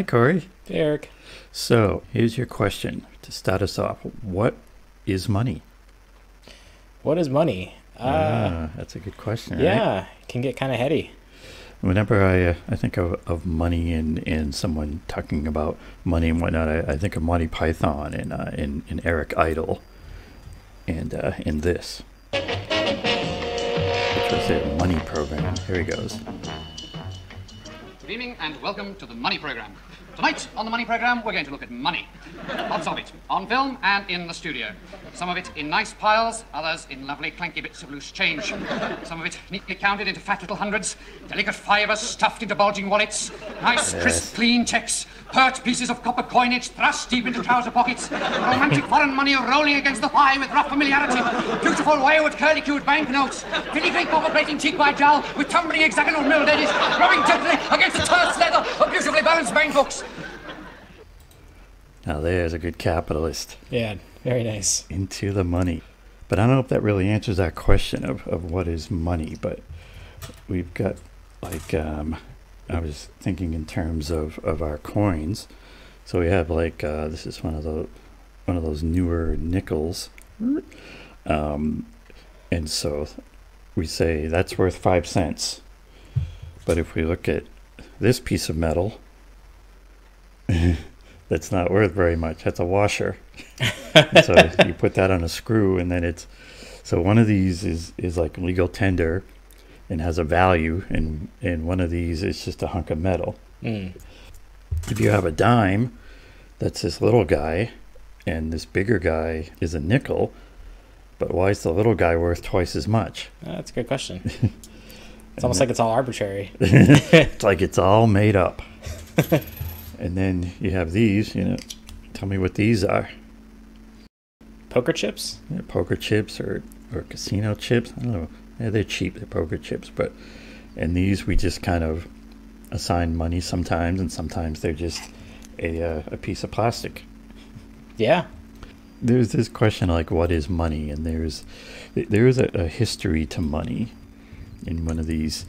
Hi, Corey. Hey, Eric. So here's your question to start us off. What is money? What is money? Uh, ah, that's a good question. right? yeah, it can get kind of heady. Whenever I uh, I think of, of money and, and someone talking about money and whatnot, I, I think of Monty Python and uh, and, and Eric Idle, and uh, and this, which was their money program. Here he goes. Good evening and welcome to the Money Program. Tonight on the Money Program, we're going to look at money. Lots of it, on film and in the studio. Some of it in nice piles, others in lovely clanky bits of loose change. Some of it neatly counted into fat little hundreds, delicate fivers stuffed into bulging wallets, nice, crisp, clean checks, pert pieces of copper coinage thrust deep into trouser pockets, romantic foreign money rolling against the thigh with rough familiarity, beautiful wayward curly-cued banknotes, filigree copper plating cheek by jowl with tumbling hexagonal milled edges, rubbing gently against the terse leather of beautifully balanced bank books. Now there's a good capitalist Yeah, very nice. into the money. But I don't know if that really answers that question of, of what is money. But we've got like um, I was thinking in terms of, of our coins. So we have like uh, this is one of the one of those newer nickels, um, and so we say that's worth five cents. But if we look at this piece of metal, that's not worth very much. That's a washer. so you put that on a screw, and then it's so one of these is is like legal tender, and has a value, and and one of these is just a hunk of metal. Mm. If you have a dime, that's this little guy, and this bigger guy is a nickel. But why is the little guy worth twice as much? Uh, that's a good question. It's almost like it's all arbitrary. It's like it's all made up. and then you have these, you know. Tell me what these are. Poker chips? Yeah, poker chips or, or casino chips. I don't know. Yeah, they're cheap. They're poker chips, but and these we just kind of assign money sometimes, and sometimes they're just a uh, a piece of plastic. Yeah. There's this question like, what is money? And there's there is a, a history to money in one of these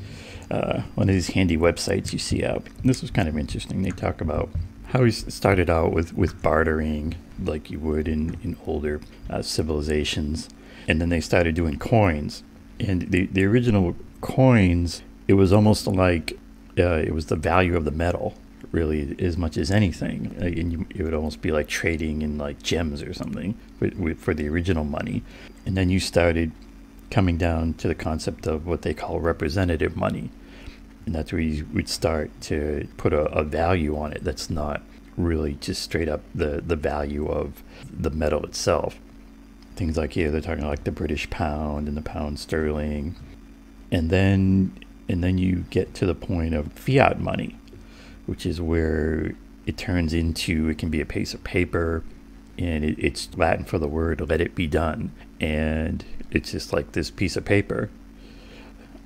uh, one of these handy websites you see out. This was kind of interesting. They talk about how he started out with, with bartering like you would in, in older uh, civilizations. And then they started doing coins. And the, the original coins, it was almost like uh, it was the value of the metal, really, as much as anything. Uh, and you, it would almost be like trading in like gems or something with, with, for the original money. And then you started coming down to the concept of what they call representative money. And that's where you would start to put a, a value on it that's not really just straight up the, the value of the metal itself. Things like yeah, they're talking like the British pound and the pound sterling. And then and then you get to the point of fiat money, which is where it turns into it can be a piece of paper and it, it's Latin for the word let it be done. And it's just like this piece of paper.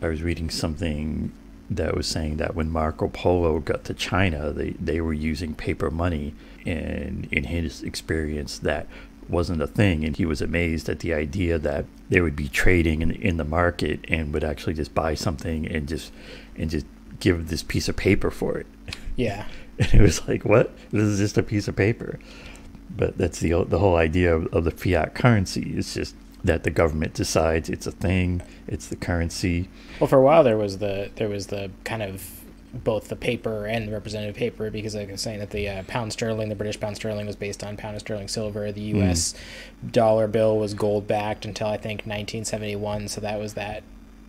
I was reading something that was saying that when Marco Polo got to China, they, they were using paper money. And in his experience, that wasn't a thing. And he was amazed at the idea that they would be trading in, in the market and would actually just buy something and just and just give this piece of paper for it. Yeah. And it was like, what? This is just a piece of paper. But that's the the whole idea of, of the fiat currency. It's just that the government decides it's a thing, it's the currency. Well, for a while there was the there was the kind of both the paper and the representative paper because like I was saying that the uh, pound sterling, the British pound sterling was based on pound of sterling silver. The U.S. dollar bill was gold backed until I think 1971. So that was that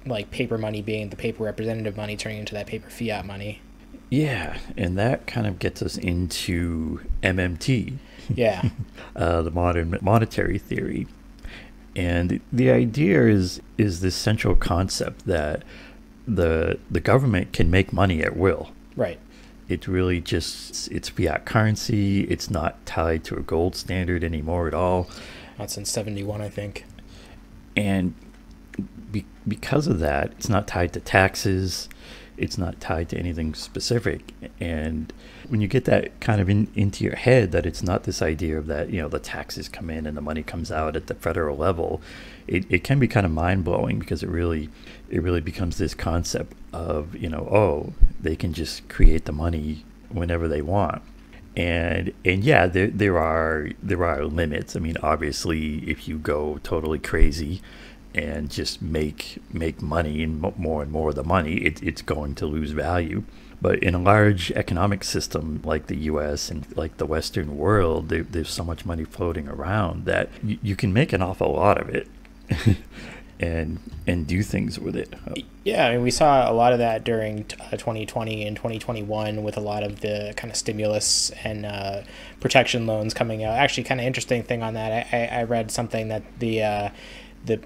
like paper money being the paper representative money turning into that paper fiat money. Yeah, and that kind of gets us into MMT, Yeah. uh, the modern monetary theory. And the idea is is this central concept that the the government can make money at will. right. It's really just it's fiat currency. It's not tied to a gold standard anymore at all. Not since 71, I think. and be, because of that, it's not tied to taxes. It's not tied to anything specific. And when you get that kind of in, into your head that it's not this idea of that, you know, the taxes come in and the money comes out at the federal level, it, it can be kind of mind blowing because it really it really becomes this concept of, you know, oh, they can just create the money whenever they want. And and yeah, there there are there are limits. I mean, obviously, if you go totally crazy and just make make money and more and more of the money, it, it's going to lose value. But in a large economic system like the U.S. and like the Western world, there, there's so much money floating around that you, you can make an awful lot of it. and and do things with it. Yeah, I mean, we saw a lot of that during uh, 2020 and 2021 with a lot of the kind of stimulus and uh, protection loans coming out. Actually, kind of interesting thing on that, I, I read something that the uh, the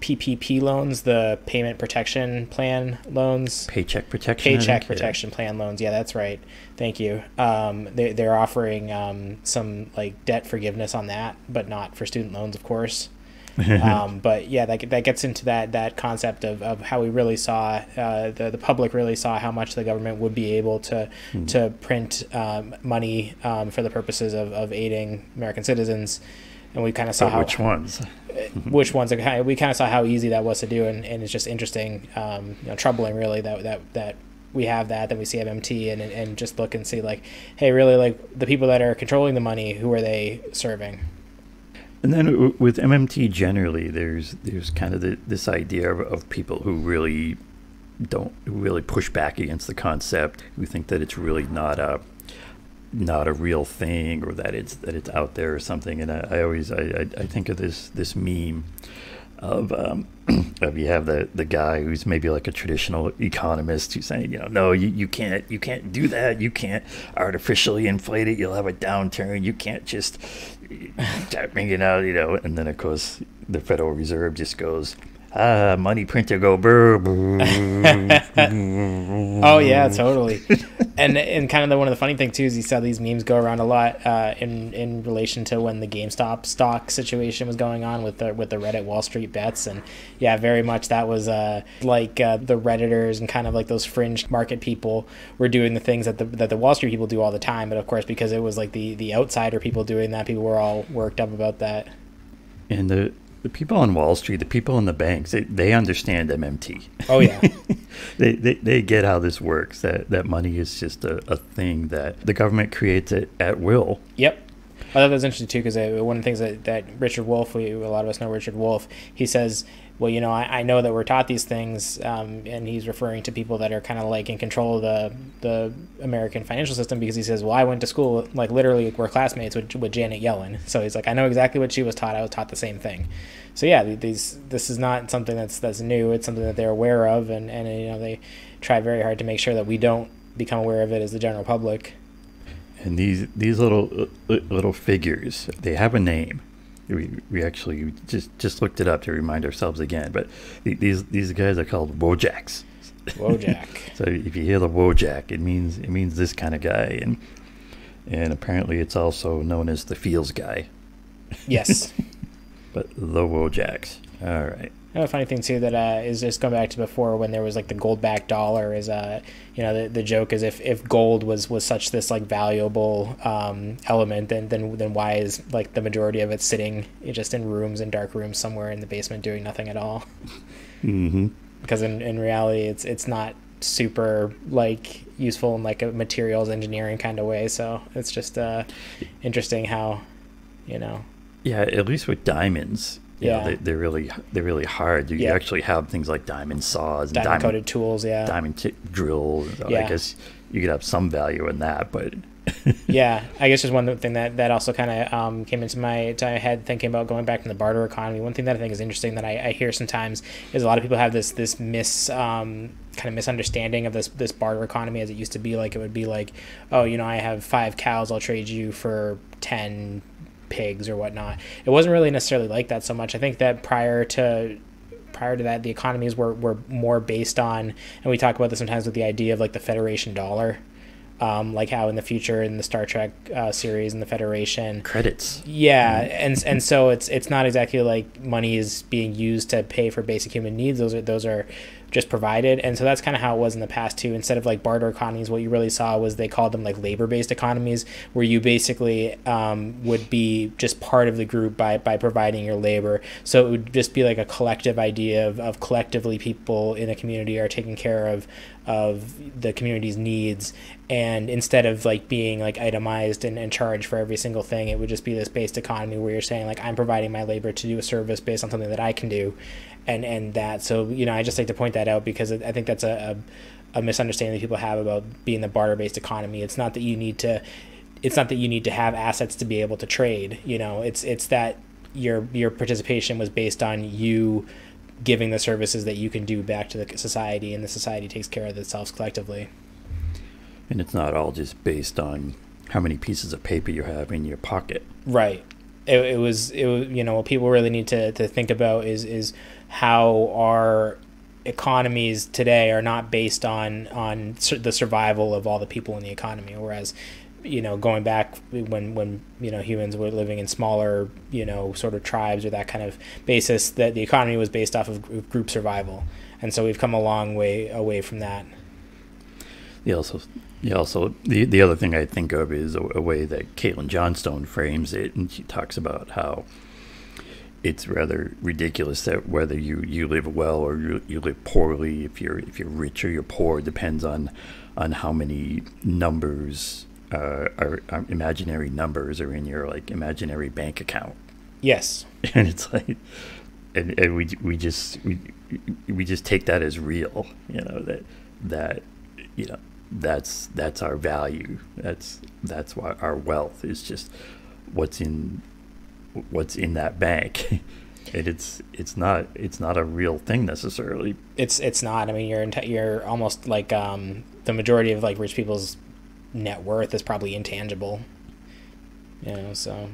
PPP loans, the payment protection plan loans, paycheck protection, paycheck protection yeah. plan loans. Yeah, that's right. Thank you. Um, they, they're offering um, some like debt forgiveness on that, but not for student loans, of course. um, but yeah, that, that gets into that that concept of, of how we really saw uh, the the public really saw how much the government would be able to mm. to print um, money um, for the purposes of, of aiding American citizens, and we kind of saw but how which ones which ones we kind of saw how easy that was to do, and, and it's just interesting, um, you know, troubling really that that that we have that, then we see MMT, and and just look and see like, hey, really like the people that are controlling the money, who are they serving? And then with MMT generally, there's there's kind of the, this idea of, of people who really don't really push back against the concept, who think that it's really not a not a real thing or that it's that it's out there or something. And I, I always I, I think of this this meme of um, of you have the the guy who's maybe like a traditional economist who's saying you know no you, you can't you can't do that. You can't artificially inflate it. You'll have a downturn. You can't just start bringing out you know and then of course the Federal Reserve just goes ah, money printer go brr, brr. oh yeah, totally. and and kind of the, one of the funny things too is you saw these memes go around a lot uh, in in relation to when the GameStop stock situation was going on with the with the Reddit Wall Street bets, and yeah, very much that was uh, like uh, the redditors and kind of like those fringe market people were doing the things that the that the Wall Street people do all the time, but of course because it was like the the outsider people doing that, people were all worked up about that. And the the people on Wall Street, the people in the banks, they, they understand MMT. Oh yeah, they, they they get how this works. That that money is just a, a thing that the government creates it at will. Yep. I thought that was interesting too because uh, one of the things that, that Richard Wolff, we, a lot of us know Richard Wolff, he says well, you know, I, I know that we're taught these things, um, and he's referring to people that are kind of like in control of the the American financial system because he says, well, I went to school like literally we're classmates with with Janet Yellen, so he's like, I know exactly what she was taught. I was taught the same thing. So yeah, these this is not something that's that's new. It's something that they're aware of, and and you know they try very hard to make sure that we don't become aware of it as the general public. And these these little little figures, they have a name we, we actually just just looked it up to remind ourselves again. But these these guys are called Wojaks. Wojak. so if you hear the Wojak, it means it means this kind of guy, and and apparently it's also known as the feels guy. Yes. but the Wojaks. All right. A funny thing too that uh, is just going back to before when there was like the gold backed dollar is uh you know the, the joke is if, if gold was was such this like valuable um, element then then then why is like the majority of it sitting just in rooms in dark rooms somewhere in the basement doing nothing at all? Mm-hmm. because in, in reality it's it's not super like useful in like a materials engineering kind of way. So it's just uh interesting how you know. Yeah at least with diamonds yeah, know, they, are really they're really hard. You, yeah. you, actually have things like diamond saws, and diamond, coated tools, yeah, diamond t- drills. Yeah. I guess you could have some value in that, but yeah, I guess just one thing that that also kind of um, came into my, to my head thinking about going back to the barter economy. One thing that I think is interesting that I, I hear sometimes is a lot of people have this this mis um, kind of misunderstanding of this this barter economy as it used to be. Like it would be like, oh, you know, I have five cows, I'll trade you for ten pigs or whatnot. It wasn't really necessarily like that so much. I think that prior to prior to that, the economies were, were more based on, and we talk about this sometimes with the idea of like the Federation dollar. Um, like how in the future in the Star Trek uh, series and the Federation credits. Yeah, mm-hmm. and and so it's it's not exactly like money is being used to pay for basic human needs. Those are those are just provided. And so that's kind of how it was in the past too. Instead of like barter economies, what you really saw was they called them like labor based economies, where you basically um, would be just part of the group by, by providing your labor. So it would just be like a collective idea of, of collectively people in a community are taking care of of the community's needs and instead of like being like itemized and, and charged for every single thing it would just be this based economy where you're saying like i'm providing my labor to do a service based on something that i can do and and that so you know i just like to point that out because i think that's a, a, a misunderstanding that people have about being the barter based economy it's not that you need to it's not that you need to have assets to be able to trade you know it's it's that your your participation was based on you giving the services that you can do back to the society, and the society takes care of itself collectively. And it's not all just based on how many pieces of paper you have in your pocket. Right. It, it was it was you know what people really need to, to think about is is how our economies today are not based on on the survival of all the people in the economy whereas you know, going back when when you know humans were living in smaller, you know, sort of tribes or that kind of basis, that the economy was based off of group survival, and so we've come a long way away from that. Yeah. Also, yeah. Also, the the other thing I think of is a, a way that Caitlin Johnstone frames it, and she talks about how it's rather ridiculous that whether you, you live well or you, you live poorly, if you're if you're rich or you're poor, depends on on how many numbers uh, are, are imaginary numbers are in your like imaginary bank account. Yes. And it's like, and, and we we just we we just take that as real, you know that that you know that's that's our value. That's that's why our wealth is just what's in what's in that bank. and it's it's not it's not a real thing necessarily. It's it's not. I mean, you're you're almost like um, the majority of like rich people's net worth is probably intangible. You know, so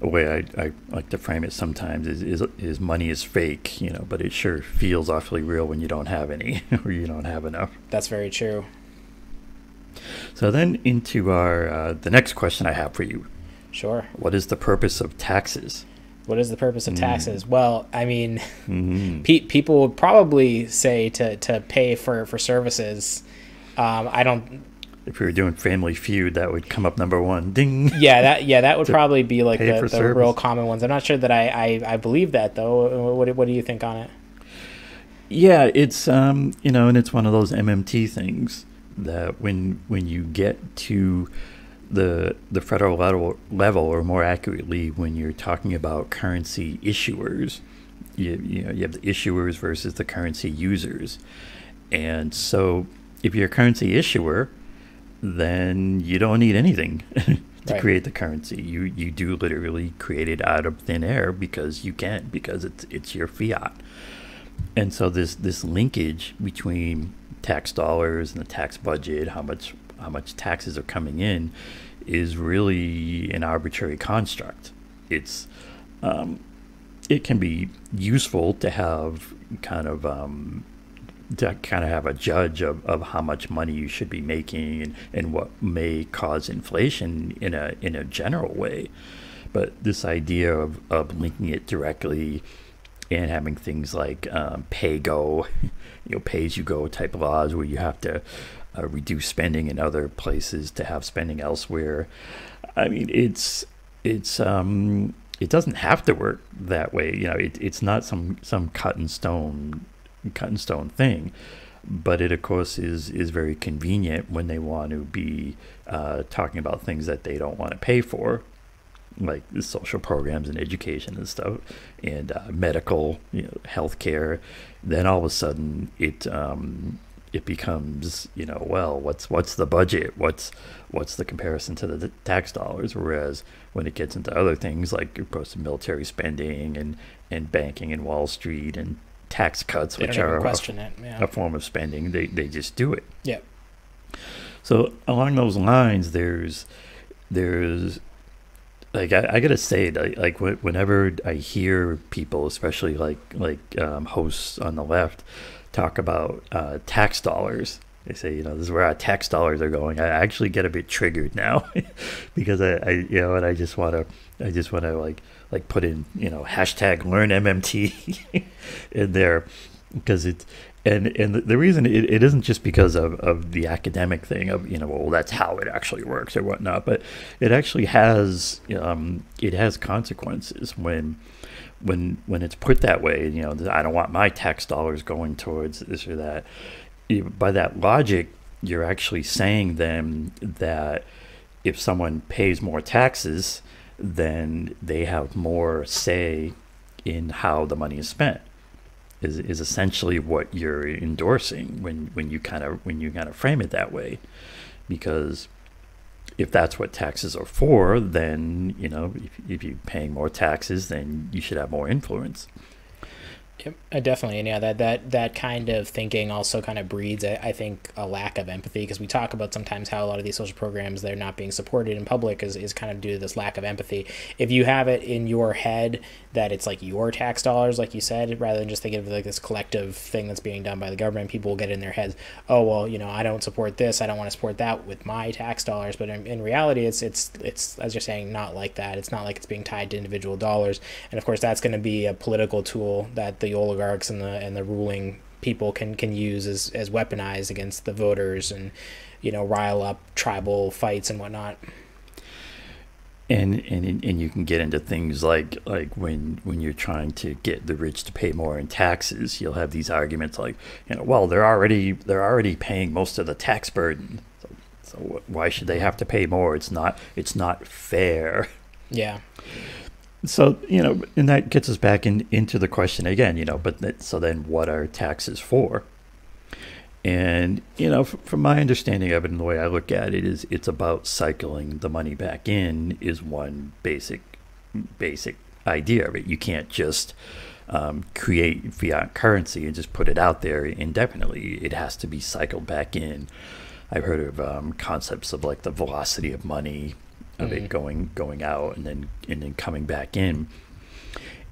a way I, I like to frame it sometimes is, is is money is fake, you know, but it sure feels awfully real when you don't have any or you don't have enough. That's very true. So then into our uh, the next question I have for you. Sure. What is the purpose of taxes? What is the purpose of taxes? Mm. Well, I mean, mm-hmm. pe- people would probably say to, to pay for for services. Um, I don't if we were doing Family Feud, that would come up number one. Ding. Yeah, that yeah, that would probably be like the, the real common ones. I'm not sure that I, I, I believe that though. What what do you think on it? Yeah, it's um you know, and it's one of those MMT things that when when you get to the the federal level level, or more accurately, when you're talking about currency issuers, you you know you have the issuers versus the currency users, and so if you're a currency issuer then you don't need anything to right. create the currency. You you do literally create it out of thin air because you can't because it's it's your fiat. And so this this linkage between tax dollars and the tax budget, how much how much taxes are coming in, is really an arbitrary construct. It's um, it can be useful to have kind of um, to kind of have a judge of, of how much money you should be making and, and what may cause inflation in a in a general way. But this idea of, of linking it directly and having things like um, pay go, you know, pay as you go type laws where you have to uh, reduce spending in other places to have spending elsewhere. I mean, it's it's um, it doesn't have to work that way. You know, it, it's not some some cut in stone cut and stone thing. But it, of course, is is very convenient when they want to be uh, talking about things that they don't want to pay for, like social programs and education and stuff, and uh, medical, you know, healthcare. Then all of a sudden, it um, it becomes you know well what's what's the budget what's what's the comparison to the tax dollars whereas when it gets into other things like course military spending and and banking and wall street and tax cuts, they which are a, yeah. a, form of spending. They they just do it. Yeah. So along those lines, there's there's like I, I gotta say like, like whenever I hear people, especially like like um, hosts on the left, talk about uh, tax dollars. They say, you know, this is where our tax dollars are going. I actually get a bit triggered now because I, I, you know, and I just want to, I just want to like like put in you know hashtag learn MMT in there because it's and and the, reason it, it isn't just because of, of the academic thing of you know well that's how it actually works or whatnot, but it actually has um, it has consequences when when when it's put that way. You know, I don't want my tax dollars going towards this or that. By that logic, you're actually saying then that if someone pays more taxes, then they have more say in how the money is spent is is essentially what you're endorsing when when you kind of when you kind of frame it that way because if that's what taxes are for then you know if, if you're paying more taxes then you should have more influence Yep, uh, definitely, and yeah, that that that kind of thinking also kind of breeds, I, I think, a lack of empathy because we talk about sometimes how a lot of these social programs they're not being supported in public is, is kind of due to this lack of empathy. If you have it in your head that it's like your tax dollars, like you said, rather than just thinking of like this collective thing that's being done by the government, people will get in their heads, oh well, you know, I don't support this, I don't want to support that with my tax dollars. But in, in reality, it's it's it's as you're saying, not like that. It's not like it's being tied to individual dollars, and of course, that's going to be a political tool that the oligarchs and the and the ruling people can can use as as weaponized against the voters and you know rile up tribal fights and whatnot. And and and you can get into things like like when when you're trying to get the rich to pay more in taxes you'll have these arguments like you know well they're already they're already paying most of the tax burden. So, so why should they have to pay more? It's not it's not fair. Yeah so you know and that gets us back in into the question again you know but that, so then what are taxes for and you know, from my understanding of it and the way I look at it, is it's about cycling the money back in. Is one basic basic idea of it. You can't just um, create fiat currency and just put it out there indefinitely. It has to be cycled back in. I've heard of um, concepts of like the velocity of money, of mm-hmm. it going going out and then and then coming back in.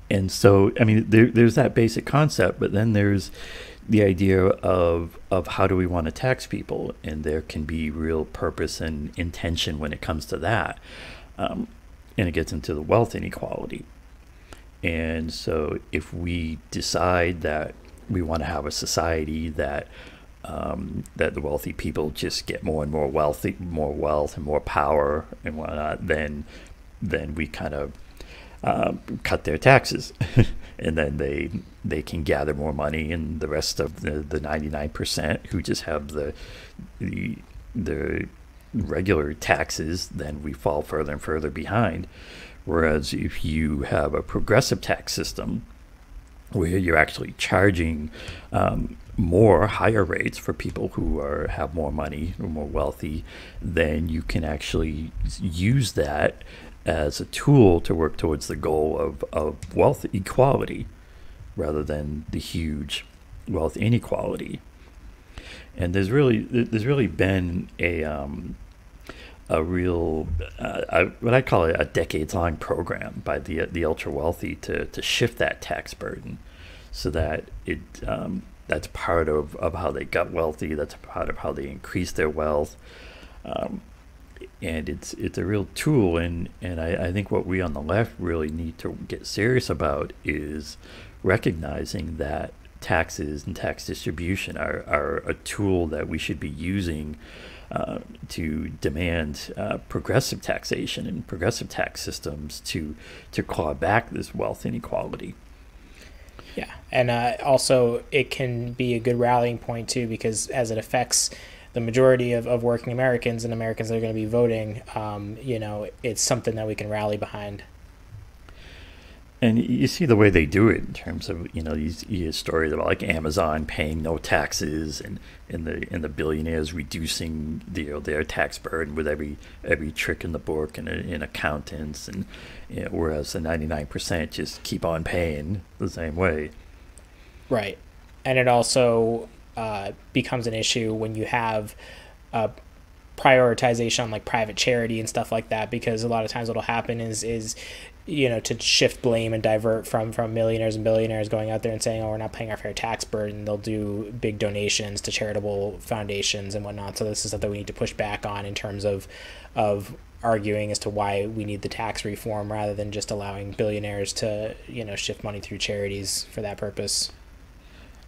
And so, I mean, there, there's that basic concept, but then there's the idea of of how do we want to tax people, and there can be real purpose and intention when it comes to that, um, and it gets into the wealth inequality. And so, if we decide that we want to have a society that um, that the wealthy people just get more and more wealthy, more wealth and more power and whatnot, then then we kind of um, cut their taxes, and then they they can gather more money, and the rest of the the ninety nine percent who just have the the the regular taxes, then we fall further and further behind. Whereas if you have a progressive tax system where you're actually charging um, more higher rates for people who are have more money or more wealthy, then you can actually use that as a tool to work towards the goal of, of wealth equality rather than the huge wealth inequality. And there's really there's really been a um, a real uh, a, what I call it a decades long program by the the ultra wealthy to to shift that tax burden so that it um, that's part of, of how they got wealthy. That's part of how they increased their wealth. Um, and it's it's a real tool and and I, I think what we on the left really need to get serious about is recognizing that taxes and tax distribution are, are a tool that we should be using uh, to demand uh, progressive taxation and progressive tax systems to to claw back this wealth inequality. Yeah, and uh, also it can be a good rallying point too because as it affects the majority of, of working Americans and Americans that are going to be voting, um, you know, it's something that we can rally behind. And you see the way they do it in terms of you know these, these stories about like Amazon paying no taxes and, and the and the billionaires reducing their their tax burden with every every trick in the book and in accountants and you know, whereas the ninety nine percent just keep on paying the same way. Right, and it also uh, becomes an issue when you have a prioritization on like private charity and stuff like that because a lot of times what'll happen is is you know to shift blame and divert from from millionaires and billionaires going out there and saying oh we're not paying our fair tax burden they'll do big donations to charitable foundations and whatnot so this is something we need to push back on in terms of of arguing as to why we need the tax reform rather than just allowing billionaires to you know shift money through charities for that purpose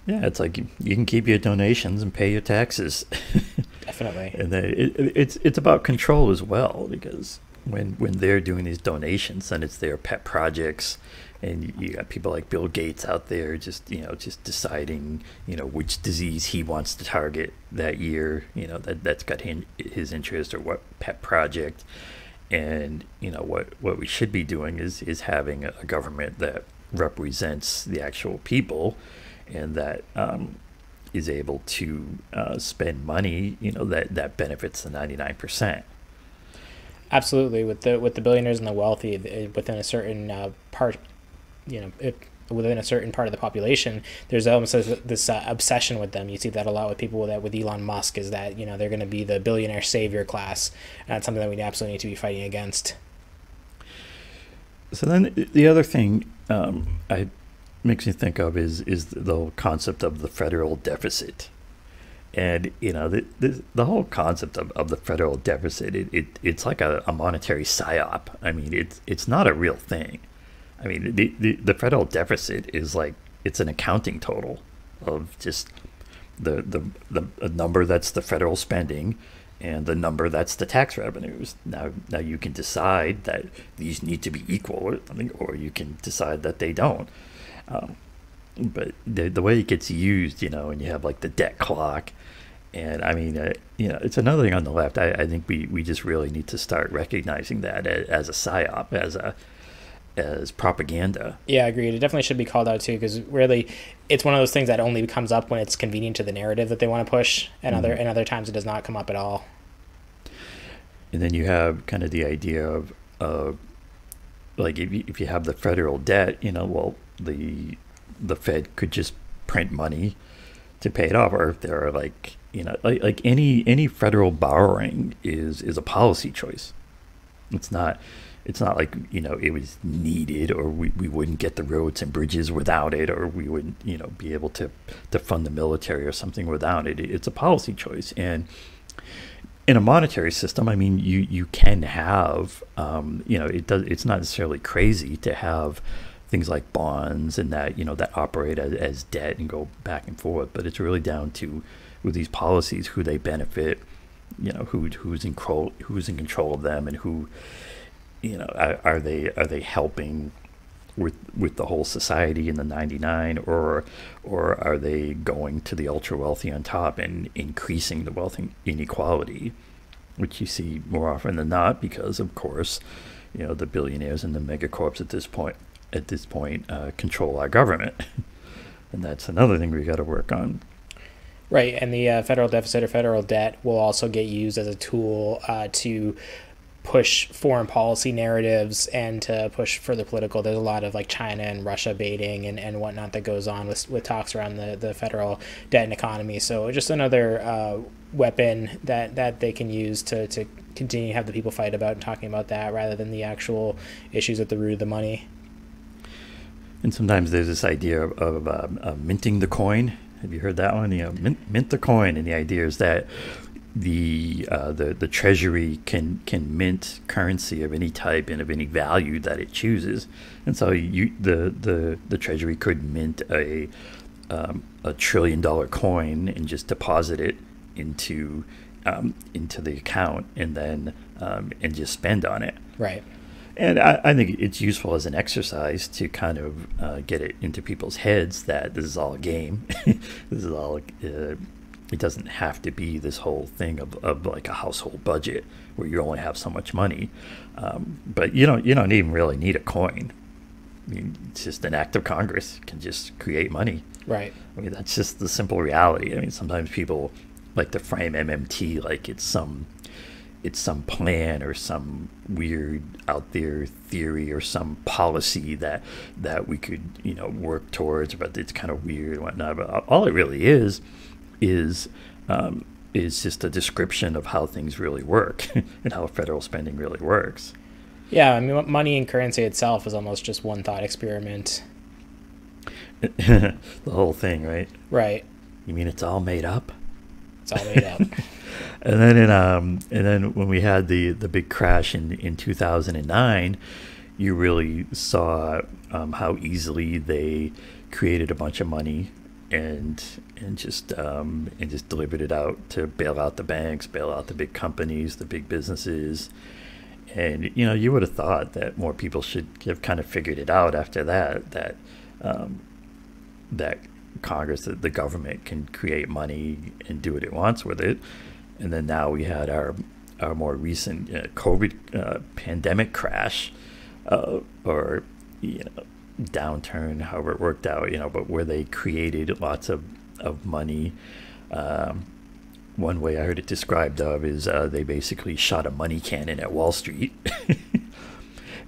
Yeah, it's like you, you can keep your donations and pay your taxes. Definitely. and then it, it, it's it's about control as well because when when they're doing these donations and it's their pet projects and you, got people like Bill Gates out there just you know just deciding you know which disease he wants to target that year you know that that's got him, his interest or what pet project and you know what what we should be doing is is having a, government that represents the actual people and that um, is able to uh, spend money, you know, that, that benefits the 99%. Absolutely, with the with the billionaires and the wealthy within a certain uh, part, you know, it, within a certain part of the population, there's almost this, uh, obsession with them. You see that a lot with people with that with Elon Musk is that you know they're going to be the billionaire savior class, and that's something that we absolutely need to be fighting against. So then the other thing um, I makes me think of is is the whole concept of the federal deficit. And you know the the, the whole concept of, of the federal deficit it, it it's like a, a monetary psyop. I mean it's it's not a real thing. I mean the, the, the federal deficit is like it's an accounting total of just the, the the number that's the federal spending and the number that's the tax revenues. Now, now you can decide that these need to be equal, or or you can decide that they don't. Um, but the the way it gets used, you know, and you have like the debt clock, and I mean, uh, you know, it's another thing on the left. I, I think we, we just really need to start recognizing that as a psyop, as a as propaganda. Yeah, agreed. It definitely should be called out too, because really, it's one of those things that only comes up when it's convenient to the narrative that they want to push, and mm-hmm. other and other times it does not come up at all. And then you have kind of the idea of, uh, like if you, if you have the federal debt, you know, well, the the Fed could just print money to pay it off, or if there are like you know like, like any any federal borrowing is is a policy choice. It's not it's not like you know it was needed or we, we wouldn't get the roads and bridges without it or we wouldn't you know be able to to fund the military or something without it it's a policy choice and in a monetary system i mean you you can have um, you know it does it's not necessarily crazy to have things like bonds and that you know that operate as, as debt and go back and forth but it's really down to with these policies who they benefit you know who who's in control who's in control of them and who you know are, are they are they helping with with the whole society in the 99 or or are they going to the ultra wealthy on top and increasing the wealth inequality which you see more often than not because of course you know the billionaires and the megacorps at this point at this point uh, control our government, and that's another thing we got to work on. Right, and the uh, federal deficit or federal debt will also get used as a tool uh, to push foreign policy narratives and to push further political. There's a lot of like China and Russia baiting and, and whatnot that goes on with, with talks around the, the federal debt and economy. So just another uh, weapon that, that they can use to, to continue to have the people fight about and talking about that rather than the actual issues at the root of the money. And sometimes there's this idea of, of uh, uh, minting the coin. Have you heard that one? You know, mint, mint the coin, and the idea is that the uh, the the treasury can can mint currency of any type and of any value that it chooses, and so you the the the treasury could mint a um, a trillion dollar coin and just deposit it into um, into the account and then um, and just spend on it. Right. And I, I, think it's useful as an exercise to kind of uh, get it into people's heads that this is all a game. this is all, uh, it doesn't have to be this whole thing of, of like a household budget where you only have so much money. Um, but you don't, you don't even really need a coin. I mean, it's just an act of Congress can just create money. Right. I mean, that's just the simple reality. I mean, sometimes people like to frame MMT like it's some it's some plan or some weird out there theory or some policy that that we could you know work towards but it's kind of weird and whatnot. But all it really is is um, is just a description of how things really work and how federal spending really works. Yeah i mean money and currency itself is almost just one thought experiment. The whole thing right? Right. You mean it's all made up it's all made up and then in um and then when we had the the big crash in in 2009 you really saw um, how easily they created a bunch of money and and just um, and just delivered it out to bail out the banks, bail out the big companies, the big businesses. And you know, you would have thought that more people should have kind of figured it out after that. That um, that Congress, that the government can create money and do what it wants with it. And then now we had our our more recent uh, COVID uh, pandemic crash, uh, or you know, downturn, however it worked out, you know, but where they created lots of of money. Um, one way I heard it described of is uh, they basically shot a money cannon at Wall Street.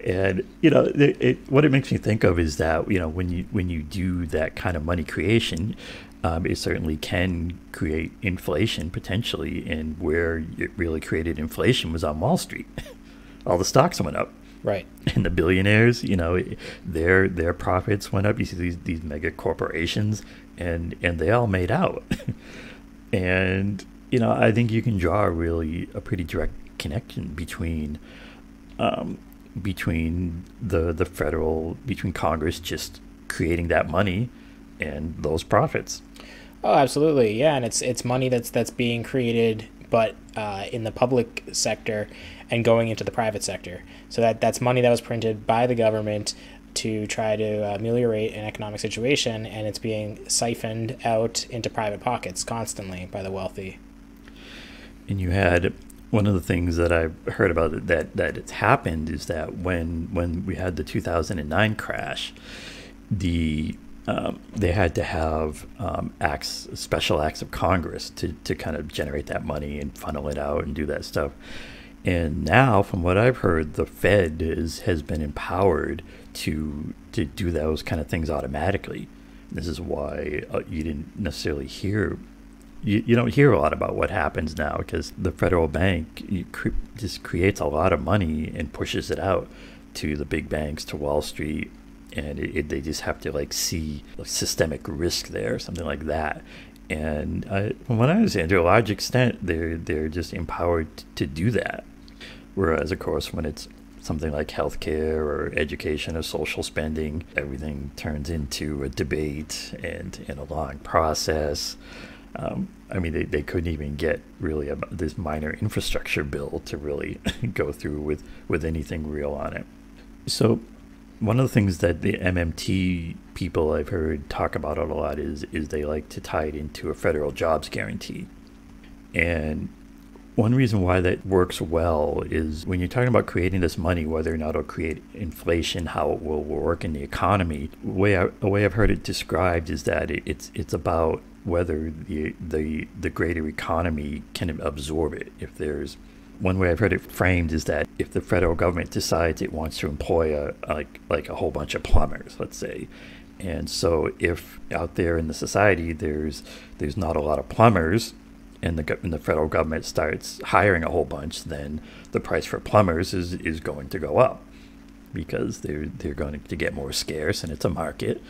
and you know it, it, what it makes me think of is that you know when you when you do that kind of money creation um, it certainly can create inflation potentially and where it really created inflation was on wall street. All the stocks went up. Right. And the billionaires you know their their profits went up. You see these these mega corporations and and they all made out. And you know i think you can draw really a pretty direct connection between um, between the the federal between Congress just creating that money and those profits. Oh, absolutely, yeah, and it's it's money that's that's being created, but uh, in the public sector and going into the private sector. So that that's money that was printed by the government to try to ameliorate an economic situation, and it's being siphoned out into private pockets constantly by the wealthy. And you had one of the things that I've heard about that that it's happened is that when when we had the 2009 crash, the um, they had to have um, acts, special acts of Congress to, to kind of generate that money and funnel it out and do that stuff. And now, from what I've heard, the Fed is, has been empowered to to do those kind of things automatically. This is why uh, you didn't necessarily hear you, you don't hear a lot about what happens now because the federal bank cre- just creates a lot of money and pushes it out to the big banks, to Wall Street, and it, it, they just have to like see systemic risk there, something like that. And I, from what I understand, to a large extent, they're they're just empowered to do that. Whereas, of course, when it's something like healthcare or education or social spending, everything turns into a debate and, and a long process. Um, I mean, they, they couldn't even get really a, this minor infrastructure bill to really go through with, with anything real on it. So, one of the things that the MMT people I've heard talk about a lot is is they like to tie it into a federal jobs guarantee. And one reason why that works well is when you're talking about creating this money, whether or not it'll create inflation, how it will work in the economy. The way, I, the way I've heard it described is that it, it's it's about whether the, the the greater economy can absorb it. If there's one way I've heard it framed is that if the federal government decides it wants to employ a like like a whole bunch of plumbers, let's say, and so if out there in the society there's there's not a lot of plumbers, and the and the federal government starts hiring a whole bunch, then the price for plumbers is is going to go up because they're they're going to get more scarce and it's a market,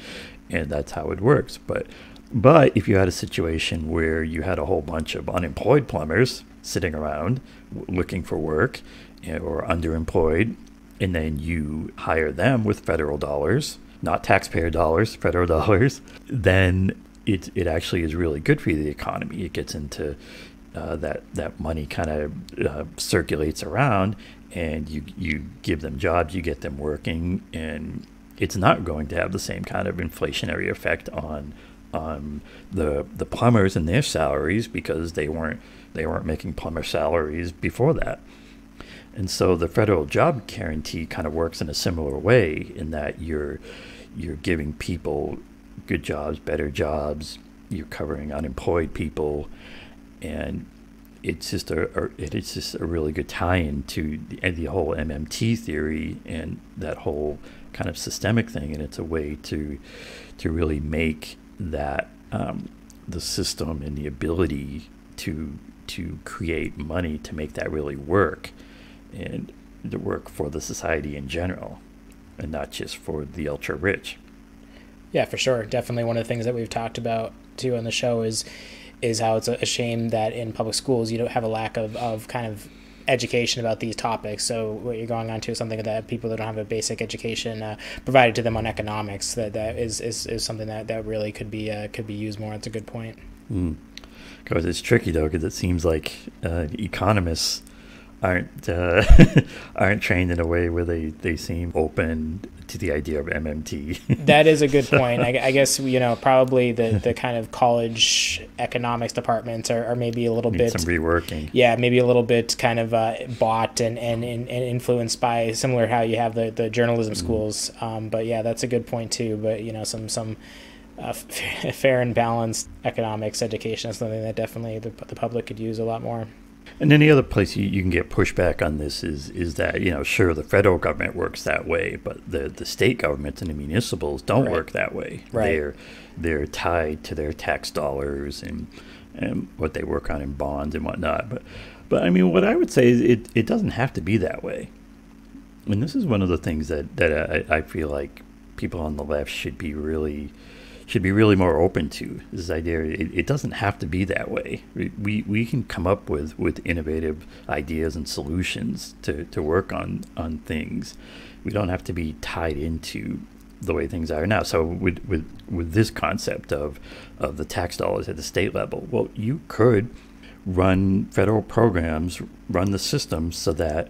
and that's how it works. But but if you had a situation where you had a whole bunch of unemployed plumbers sitting around looking for work eh, or underemployed, and then you hire them with federal dollars, not taxpayer dollars, federal dollars, then it, it actually is really good for the economy. It gets into uh, that that money kind of uh, circulates around, and you you give them jobs, you get them working, and it's not going to have the same kind of inflationary effect on on the the plumbers and their salaries because they weren't they weren't making plumber salaries before that. And so the federal job guarantee kind of works in a similar way in that you're you're giving people good jobs, better jobs, you're covering unemployed people and it's just a, a it's just a really good tie-in to the, the whole MMT theory and that whole kind of systemic thing and it's a way to to really make that um, the system and the ability to to create money to make that really work and to work for the society in general and not just for the ultra rich. Yeah, for sure. Definitely one of the things that we've talked about too on the show is is how it's a shame that in public schools you don't have a lack of, of kind of education about these topics. So what you're going on to is something that people that don't have a basic education uh, provided to them on economics that that is is, is something that, that really could be uh, could be used more. That's a good point. Mm. Because it's tricky though, because it seems like uh, economists aren't uh, aren't trained in a way where they, they seem open to the idea of MMT. that is a good point. I, I, guess you know probably the, the kind of college economics departments are, are maybe a little Need bit some reworking. Yeah, maybe a little bit kind of uh, bought and, and, and influenced by similar how you have the, the journalism mm-hmm. schools. Um, but yeah, that's a good point too. But you know some some. Uh, fair and balanced economics education is something that definitely the, the public could use a lot more. And then the other place you, you can get pushback on this is is that you know sure the federal government works that way, but the the state governments and the municipals don't right. work that way. Right. They're they're tied to their tax dollars and and what they work on in bonds and whatnot. But but I mean, what I would say is it it doesn't have to be that way. And this is one of the things that that I, I feel like people on the left should be really should be really more open to this idea. It, it, doesn't have to be that way. We, we can come up with, with innovative ideas and solutions to, to work on, on things. We don't have to be tied into the way things are now. So with, with, with this concept of, of the tax dollars at the state level, well, you could run federal programs, run the system so that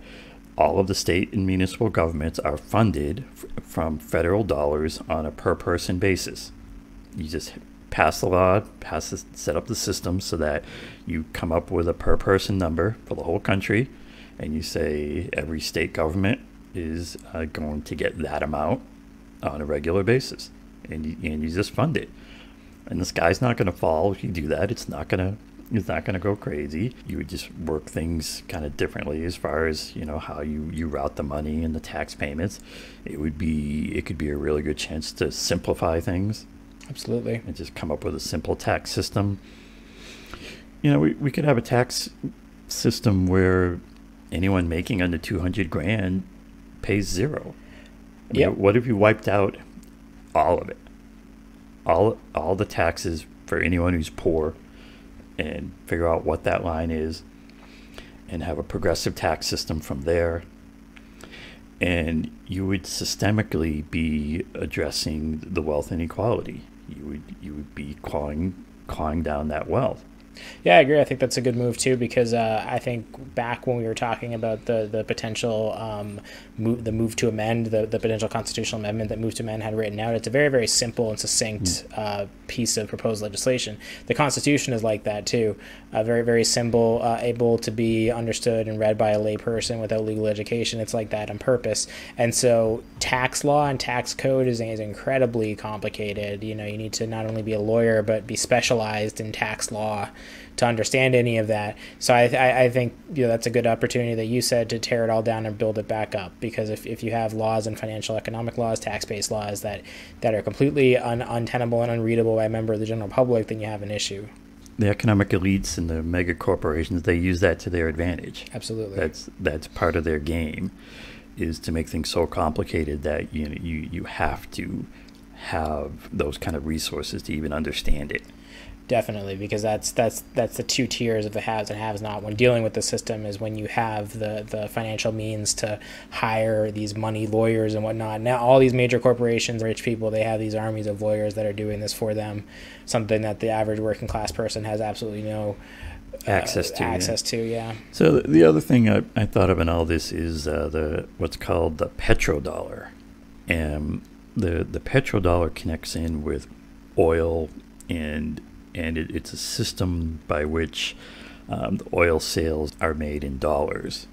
all of the state and municipal governments are funded from federal dollars on a per person basis you just pass the law, pass the, set up the system so that you come up with a per person number for the whole country, and you say every state government is uh, going to get that amount on a regular basis, and you, and you just fund it. And the sky's not going to fall if you do that. It's not going to it's not going to go crazy. You would just work things kind of differently as far as you know how you you route the money and the tax payments. It would be it could be a really good chance to simplify things Absolutely. And just come up with a simple tax system. You know, we, we could have a tax system where anyone making under 200 grand pays zero. I mean, yep. What if you wiped out all of it? All, all the taxes for anyone who's poor and figure out what that line is and have a progressive tax system from there and you would systemically be addressing the wealth inequality you would you would be clawing clawing down that wealth. Yeah, I agree. I think that's a good move too because uh, I think back when we were talking about the the potential um, move, the move to amend the, the potential constitutional amendment that move to amend had written out, it's a very very simple and succinct mm. uh, piece of proposed legislation. The Constitution is like that too, uh, very very simple, uh, able to be understood and read by a layperson without legal education. It's like that on purpose. And so tax law and tax code is, is incredibly complicated. You know, you need to not only be a lawyer but be specialized in tax law to understand any of that. So I, I, I, think you know that's a good opportunity that you said to tear it all down and build it back up. Because if, if you have laws and financial economic laws, tax based laws that, that are completely un, untenable and unreadable by a member of the general public, then you have an issue. The economic elites and the mega corporations they use that to their advantage. Absolutely, that's that's part of their game, is to make things so complicated that you know, you you have to have those kind of resources to even understand it definitely because that's that's that's the two tiers of the haves and haves not when dealing with the system is when you have the the financial means to hire these money lawyers and whatnot. Now all these major corporations rich people they have these armies of lawyers that are doing this for them something that the average working class person has absolutely no uh, access to access yeah. to yeah. So the other thing I, I thought of in all this is uh, the what's called the petrodollar. And the the petrodollar connects in with oil and and it, it's a system by which um, the oil sales are made in dollars,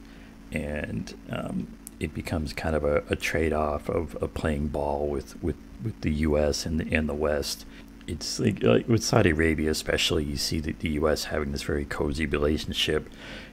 and um, it becomes kind of a, a trade-off of, of, playing ball with, with, with the U.S. and the, and the West. It's like, like with Saudi Arabia, especially, you see the, U.S. having this very cozy relationship,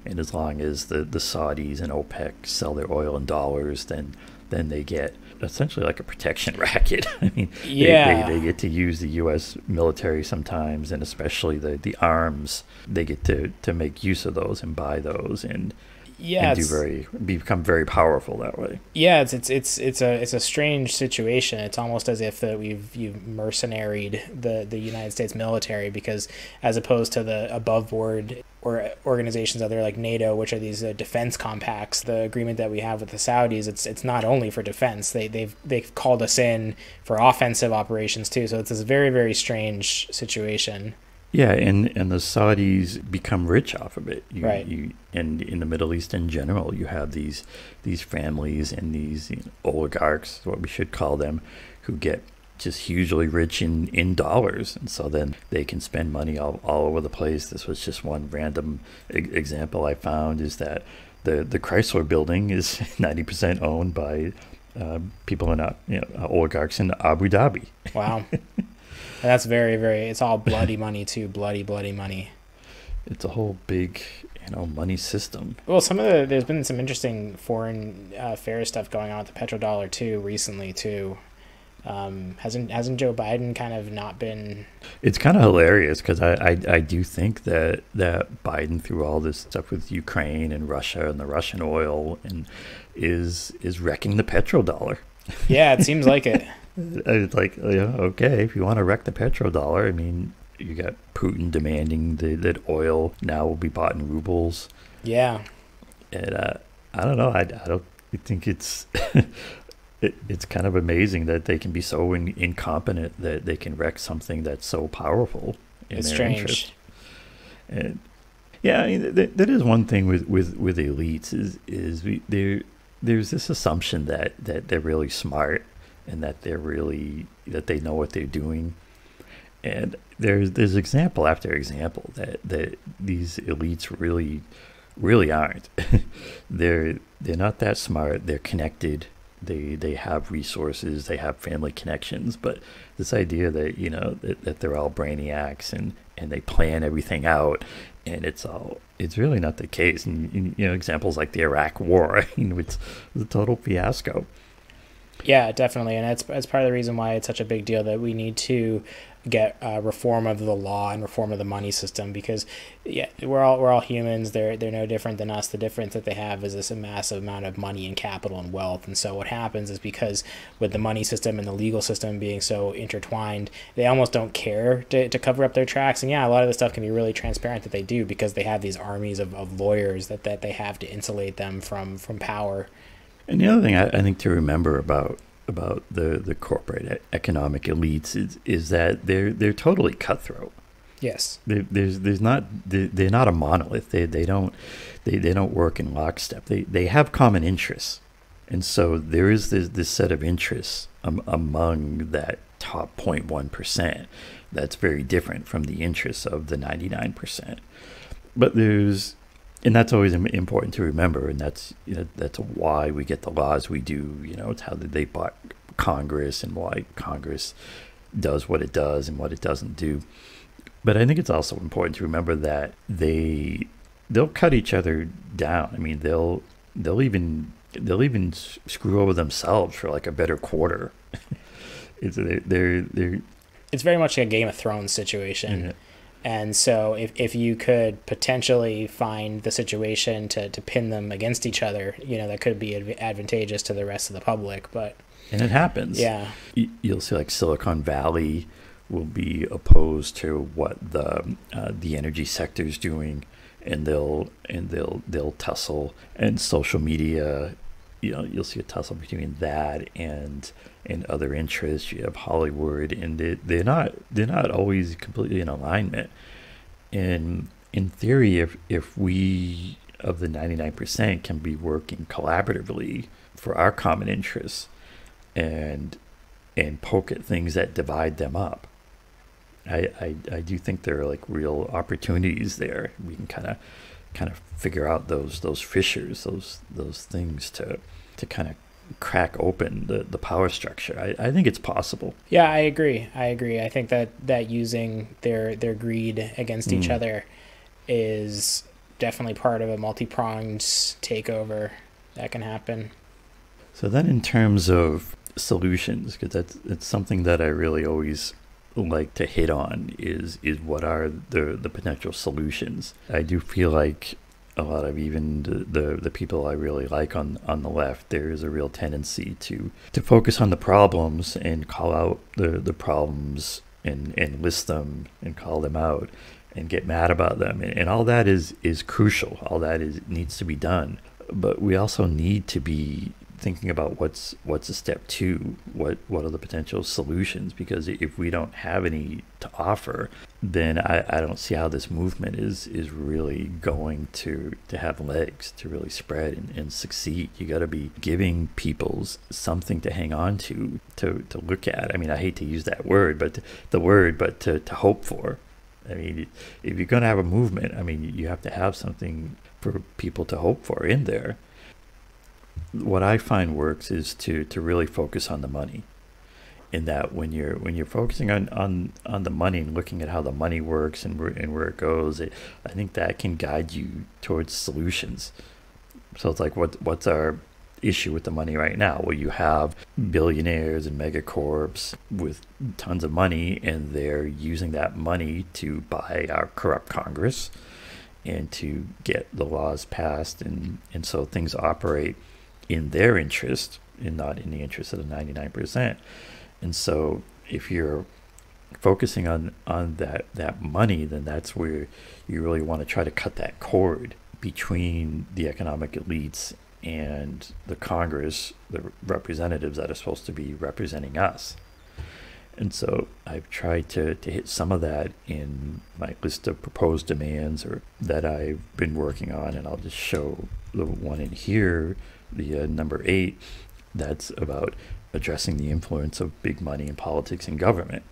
and as long as the, the Saudis and OPEC sell their oil in dollars, then then they get essentially like a protection racket. I mean, yeah. they, they, they, get to use the U.S. military sometimes, and especially the, the arms. They get to, to make use of those and buy those and yeah, and do very become very powerful that way. Yeah, it's it's it's it's a it's a strange situation. It's almost as if that we've you've mercenaried the the United States military because as opposed to the above board or organizations out there like NATO, which are these uh, defense compacts. The agreement that we have with the Saudis, it's it's not only for defense. They they've they've called us in for offensive operations too. So it's this very very strange situation. Yeah, and, and the Saudis become rich off of it. You, Right. You, and in the Middle East in general, you have these these families and these you know, oligarchs, what we should call them, who get just hugely rich in, in dollars, and so then they can spend money all, all over the place. This was just one random e- example I found is that the the Chrysler building is ninety percent owned by uh, people in uh, you know oligarchs in Abu Dhabi. Wow. and that's very very. It's all bloody money too. Bloody bloody money. It's a whole big you know money system. Well, some of the there's been some interesting foreign uh, affairs stuff going on with the petrodollar too recently too. Um, hasn't hasn't Joe Biden kind of not been? It's kind of hilarious because I, I I do think that that Biden through all this stuff with Ukraine and Russia and the Russian oil and is is wrecking the petrodollar. Yeah, it seems like it. It's like yeah, okay, if you want to wreck the petrodollar, I mean, you got Putin demanding the, that oil now will be bought in rubles, Yeah, and uh, I don't know, I, I don't I think it's. It, it's kind of amazing that they can be so in, incompetent that they can wreck something that's so powerful in it's their strange. interest. And yeah, I mean, th- that is one thing with, with, with elites is is we, there there's this assumption that, that they're really smart and that they're really that they know what they're doing. And there's there's example after example that, that these elites really really aren't. they're they're not that smart. They're connected. They they have resources. They have family connections. But this idea that you know that, that they're all brainiacs and and they plan everything out, and it's all it's really not the case. And, and, you know examples like the Iraq War, I mean, it's, it's a total fiasco. Yeah, definitely, and that's that's part of the reason why it's such a big deal that we need to get uh, reform of the law and reform of the money system because yeah, we're all we're all humans. They're they're no different than us. The difference that they have is this massive amount of money and capital and wealth. And so what happens is because with the money system and the legal system being so intertwined, they almost don't care to, to cover up their tracks. And yeah, a lot of the stuff can be really transparent that they do because they have these armies of, of lawyers that, that they have to insulate them from from power. And the other thing I, I think to remember about about the, the corporate economic elites is, is that they're they're totally cutthroat. Yes. There, there's there's not they're, they're not a monolith. They they don't they, they don't work in lockstep. They they have common interests, and so there is this this set of interests um, among that top 0.1 percent that's very different from the interests of the 99 percent. But there's and that's always important to remember, and that's you know, that's why we get the laws we do. You know, it's how they bought Congress and why Congress does what it does and what it doesn't do. But I think it's also important to remember that they they'll cut each other down. I mean, they'll they'll even they'll even screw over themselves for like a better quarter. it's they're they're, they're It's very much like a Game of Thrones situation. And so if, if you could potentially find the situation to, to pin them against each other, you know, that could be adv- advantageous to the rest of the public. But and it happens. yeah, You'll see like Silicon Valley will be opposed to what the uh, the energy sector is doing, and they'll and they'll they'll tussle. And social media, you know, you'll see a tussle between that and and other interests. You have Hollywood, and they, they're not they're not always completely in alignment. And in theory, if if we of the ninety nine percent can be working collaboratively for our common interests, and and poke at things that divide them up. I, I, I do think there are like real opportunities there. We can kind of kind of figure out those those fissures, those those things to to kind of crack open the, the power structure. I, I think it's possible. yeah, I agree. I agree. I think that, that using their their greed against each Mm. other is definitely part of a multi pronged takeover that can happen. So then, in terms of solutions, because that's that's something that I really always like to hit on is is what are the the potential solutions. I do feel like a lot of even the, the the people I really like on on the left, there is a real tendency to to focus on the problems and call out the the problems and and list them and call them out. and get mad about them. And, and all that is, is crucial. All that is needs to be done. But we also need to be thinking about what's what's a step two what what are the potential solutions? Because if we don't have any to offer then I, I don't see how this movement is is really going to to have legs to really spread and, and succeed. You got to be giving people something to hang on to to to look at. I mean i hate to use that word but the word but to, to hope for. I mean if you're going to have a movement i mean you have to have something for people to hope for in there what I find works is to to really focus on the money. In that when you're when you're focusing on on on the money and looking at how the money works and where and where it goes, it, I think that can guide you towards solutions. So it's like what what's our issue with the money right now? Well, you have billionaires and megacorps with tons of money, and they're using that money to buy our corrupt Congress and to get the laws passed, and and so things operate in their interest and not in the interest of the 99%. And so if you're focusing on, on that, that money, then that's where you really want to try to cut that cord between the economic elites and the Congress, the representatives that are supposed to be representing us. And so I've tried to, to hit some of that in my list of proposed demands or that I've been working on. And I'll just show the one in here the uh, number eight, that's about addressing the influence of big money in politics and government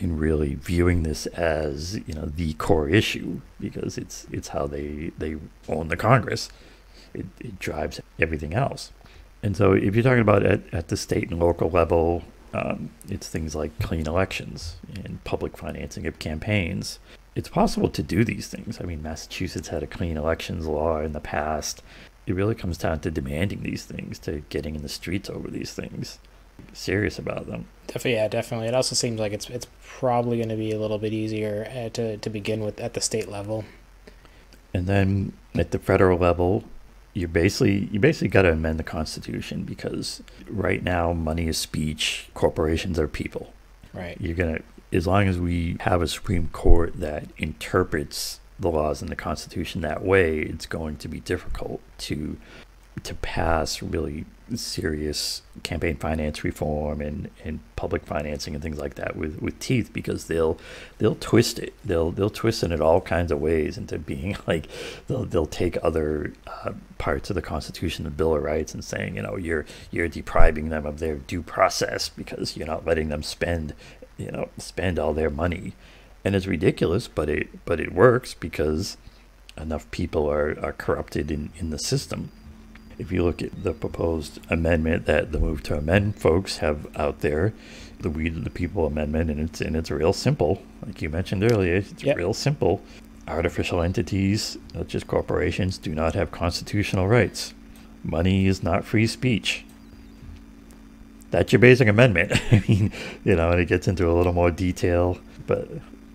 and really viewing this as you know the core issue because it's it's how they they own the Congress. It, it drives everything else. And so if you're talking about at, at the state and local level, um, it's things like clean elections and public financing of campaigns. It's possible to do these things. I mean, Massachusetts had a clean elections law in the past it really comes down to demanding these things, to getting in the streets over these things, serious about them. Definitely, yeah, definitely. It also seems like it's it's probably going to be a little bit easier uh, to to begin with at the state level. And then at the federal level, you basically you basically got to amend the Constitution because right now money is speech, corporations are people. Right. You're gonna as long as we have a Supreme Court that interprets the laws and the Constitution that way, it's going to be difficult to to pass really serious campaign finance reform and, and public financing and things like that with, with teeth because they'll they'll twist it. They'll they'll twist it in all kinds of ways into being like they'll they'll take other uh, parts of the Constitution the Bill of Rights and saying you know you're you're depriving them of their due process because you're not letting them spend you know spend all their money and it's ridiculous, but it but it works because enough people are, are corrupted in, in the system. If you look at the proposed amendment that the move to amend folks have out there, the We the People amendment, and it's and it's real simple. Like you mentioned earlier, it's yep. real simple. Artificial entities, not just corporations, do not have constitutional rights. Money is not free speech. That's your basic amendment. I mean, you know, and it gets into a little more detail, but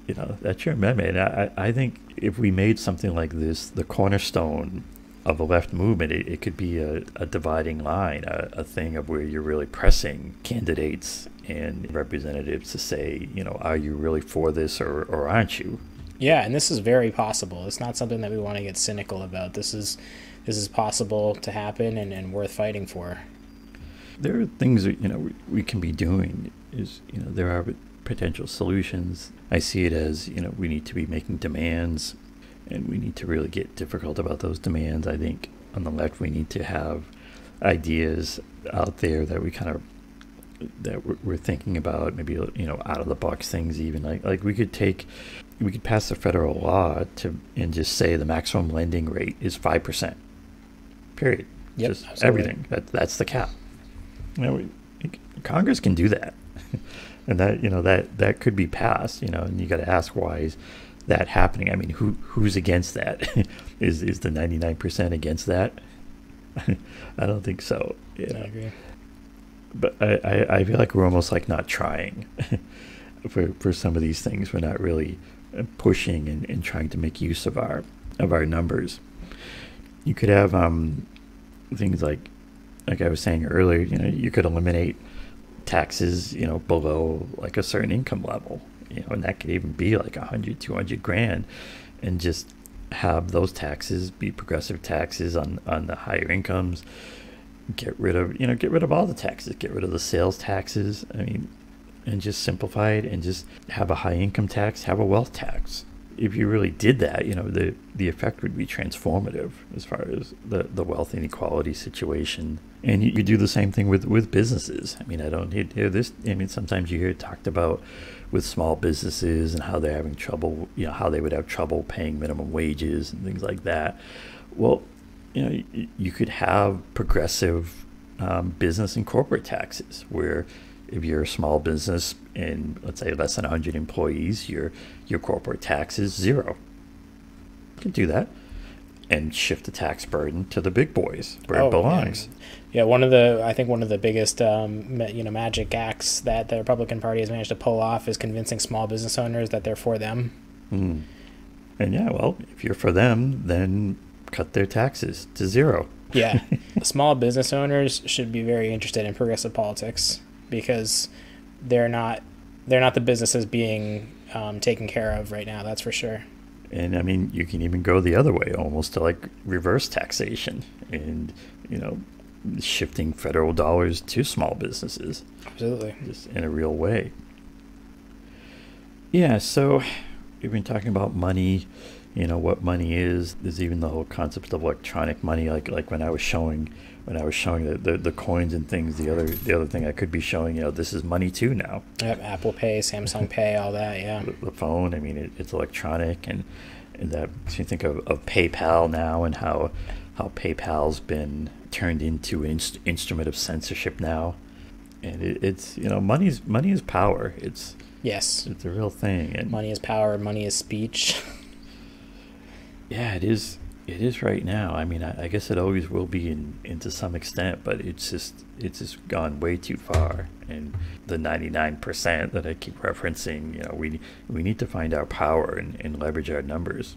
you know, that's your amendment. I, I think if we made something like this the cornerstone of a left movement, it, it could be a, a dividing line, a, a thing of where you're really pressing candidates and representatives to say, you know, are you really for this or, or aren't you? Yeah, and this is very possible. It's not something that we want to get cynical about. This is this is possible to happen and, and worth fighting for. There are things that, you know, we, we can be doing is, you know, there are potential solutions. I see it as, you know, we need to be making demands and we need to really get difficult about those demands. I think on the left, we need to have ideas out there that we kind of that we're, thinking about maybe you know out of the box things even like like we could take we could pass a federal law to and just say the maximum lending rate is 5% period yep, just absolutely. everything that that's the cap you know, we, congress can do that and that you know that that could be passed you know and you got to ask why is that happening? I mean who who's against that? Is is the 99% against that? I don't think so yeah. I agree. But I, I, I feel like we're almost like not trying for for some of these things. We're not really pushing and, and trying to make use of our of our numbers. You could have um things like like i was saying earlier you know you could eliminate taxes, you know, below like a certain income level. you know, and that could even be like 100, 200 grand, and just have those taxes be progressive taxes on on the higher incomes. Get rid of you know get rid of all the taxes. Get rid of the sales taxes. I mean, and just simplify it and just have a high income tax, have a wealth tax. If you really did that, you know, the the effect would be transformative as far as the, the wealth inequality situation. And you, you do the same thing with, with businesses. I mean, I don't hear this. I mean, sometimes you hear it talked about with small businesses and how they're having trouble, you know, how they would have trouble paying minimum wages and things like that. Well, you know, you, you could have progressive um, business and corporate taxes where if you're a small business and let's say less than 100 employees, your your corporate tax is zero. You can do that and shift the tax burden to the big boys where oh, it belongs. Yeah. yeah. one of the I think one of the biggest um, you know magic acts that the Republican Party has managed to pull off is convincing small business owners that they're for them. Mm. And yeah, well, if you're for them, then cut their taxes to zero. yeah, small business owners should be very interested in progressive politics because they're not they're not the businesses being um, taken care of right now. That's for sure. And I mean, you can even go the other way, almost to like reverse taxation, and you know, shifting federal dollars to small businesses. Absolutely, just in a real way. Yeah. So we've been talking about money. You know what money is. There's even the whole concept of electronic money, like like when I was showing when I was showing the, the, the, coins and things, the other the other thing I could be showing, you know, this is money too now. Yep, Apple Pay, Samsung Pay, all that, yeah. The, the phone, I mean, it, it's electronic, and, and that makes me think of, of PayPal now and how how PayPal's been turned into an inst- instrument of censorship now, and it, it's you know, money's money is power. It's yes, it's a real thing, and money is power. Money is speech. yeah, it is it is right now. I mean, I, I, guess it always will be in, in to some extent, but it's just it's just gone way too far. And the ninety nine percent that I keep referencing, you know, we we need to find our power and, and leverage our numbers.